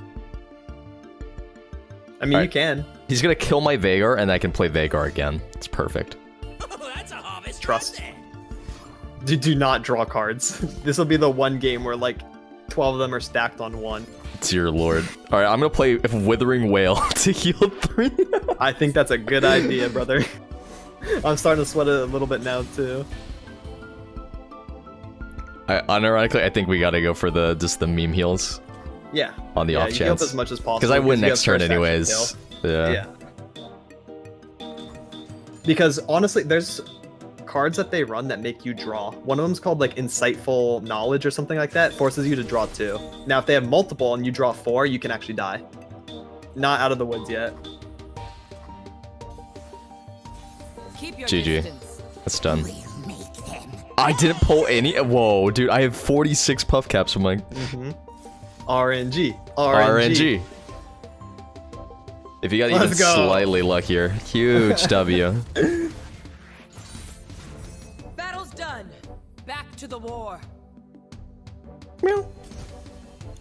I mean, you can. He's gonna kill my Veigar, and I can play Veigar again. It's perfect. Oh, that's a harvest. Trust. Right Do, do not draw cards. this will be the one game where like 12 of them are stacked on one. Dear lord. Alright, I'm gonna play Withering Wail to heal three. I think that's a good idea, brother. I'm starting to sweat it a little bit now too. I, unironically, I think we gotta go for the just the meme heals Yeah. on the yeah, off you heal chance. as much as possible. Because I win next turn anyways. Yeah. Yeah. Because honestly, there's cards that they run that make you draw. One of them's called like insightful knowledge or something like that. Forces you to draw two. Now, if they have multiple and you draw four, you can actually die. Not out of the woods yet. GG. distance. That's done. We'll make them. I didn't pull any. Whoa, dude! I have 46 puff caps from my mm-hmm. RNG. RNG. RNG. If you got even Let's go. slightly luckier, huge W. to the war.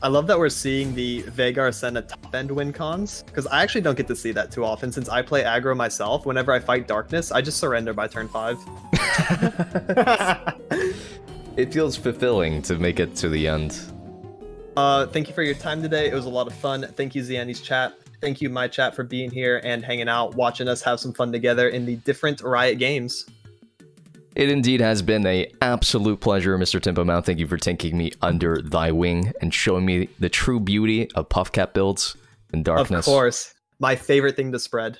I love that we're seeing the Veigar Ascenda top end win cons, because I actually don't get to see that too often since I play aggro myself. Whenever I fight darkness, I just surrender by turn five. It feels fulfilling to make it to the end. Uh, thank you for your time today. It was a lot of fun. Thank you, Zianni's chat. Thank you, my chat, for being here and hanging out, watching us have some fun together in the different Riot games. It indeed has been a absolute pleasure, Mr. Tempo Maou. Thank you for taking me under thy wing and showing me the true beauty of puff cap builds and darkness. Of course, my favorite thing to spread.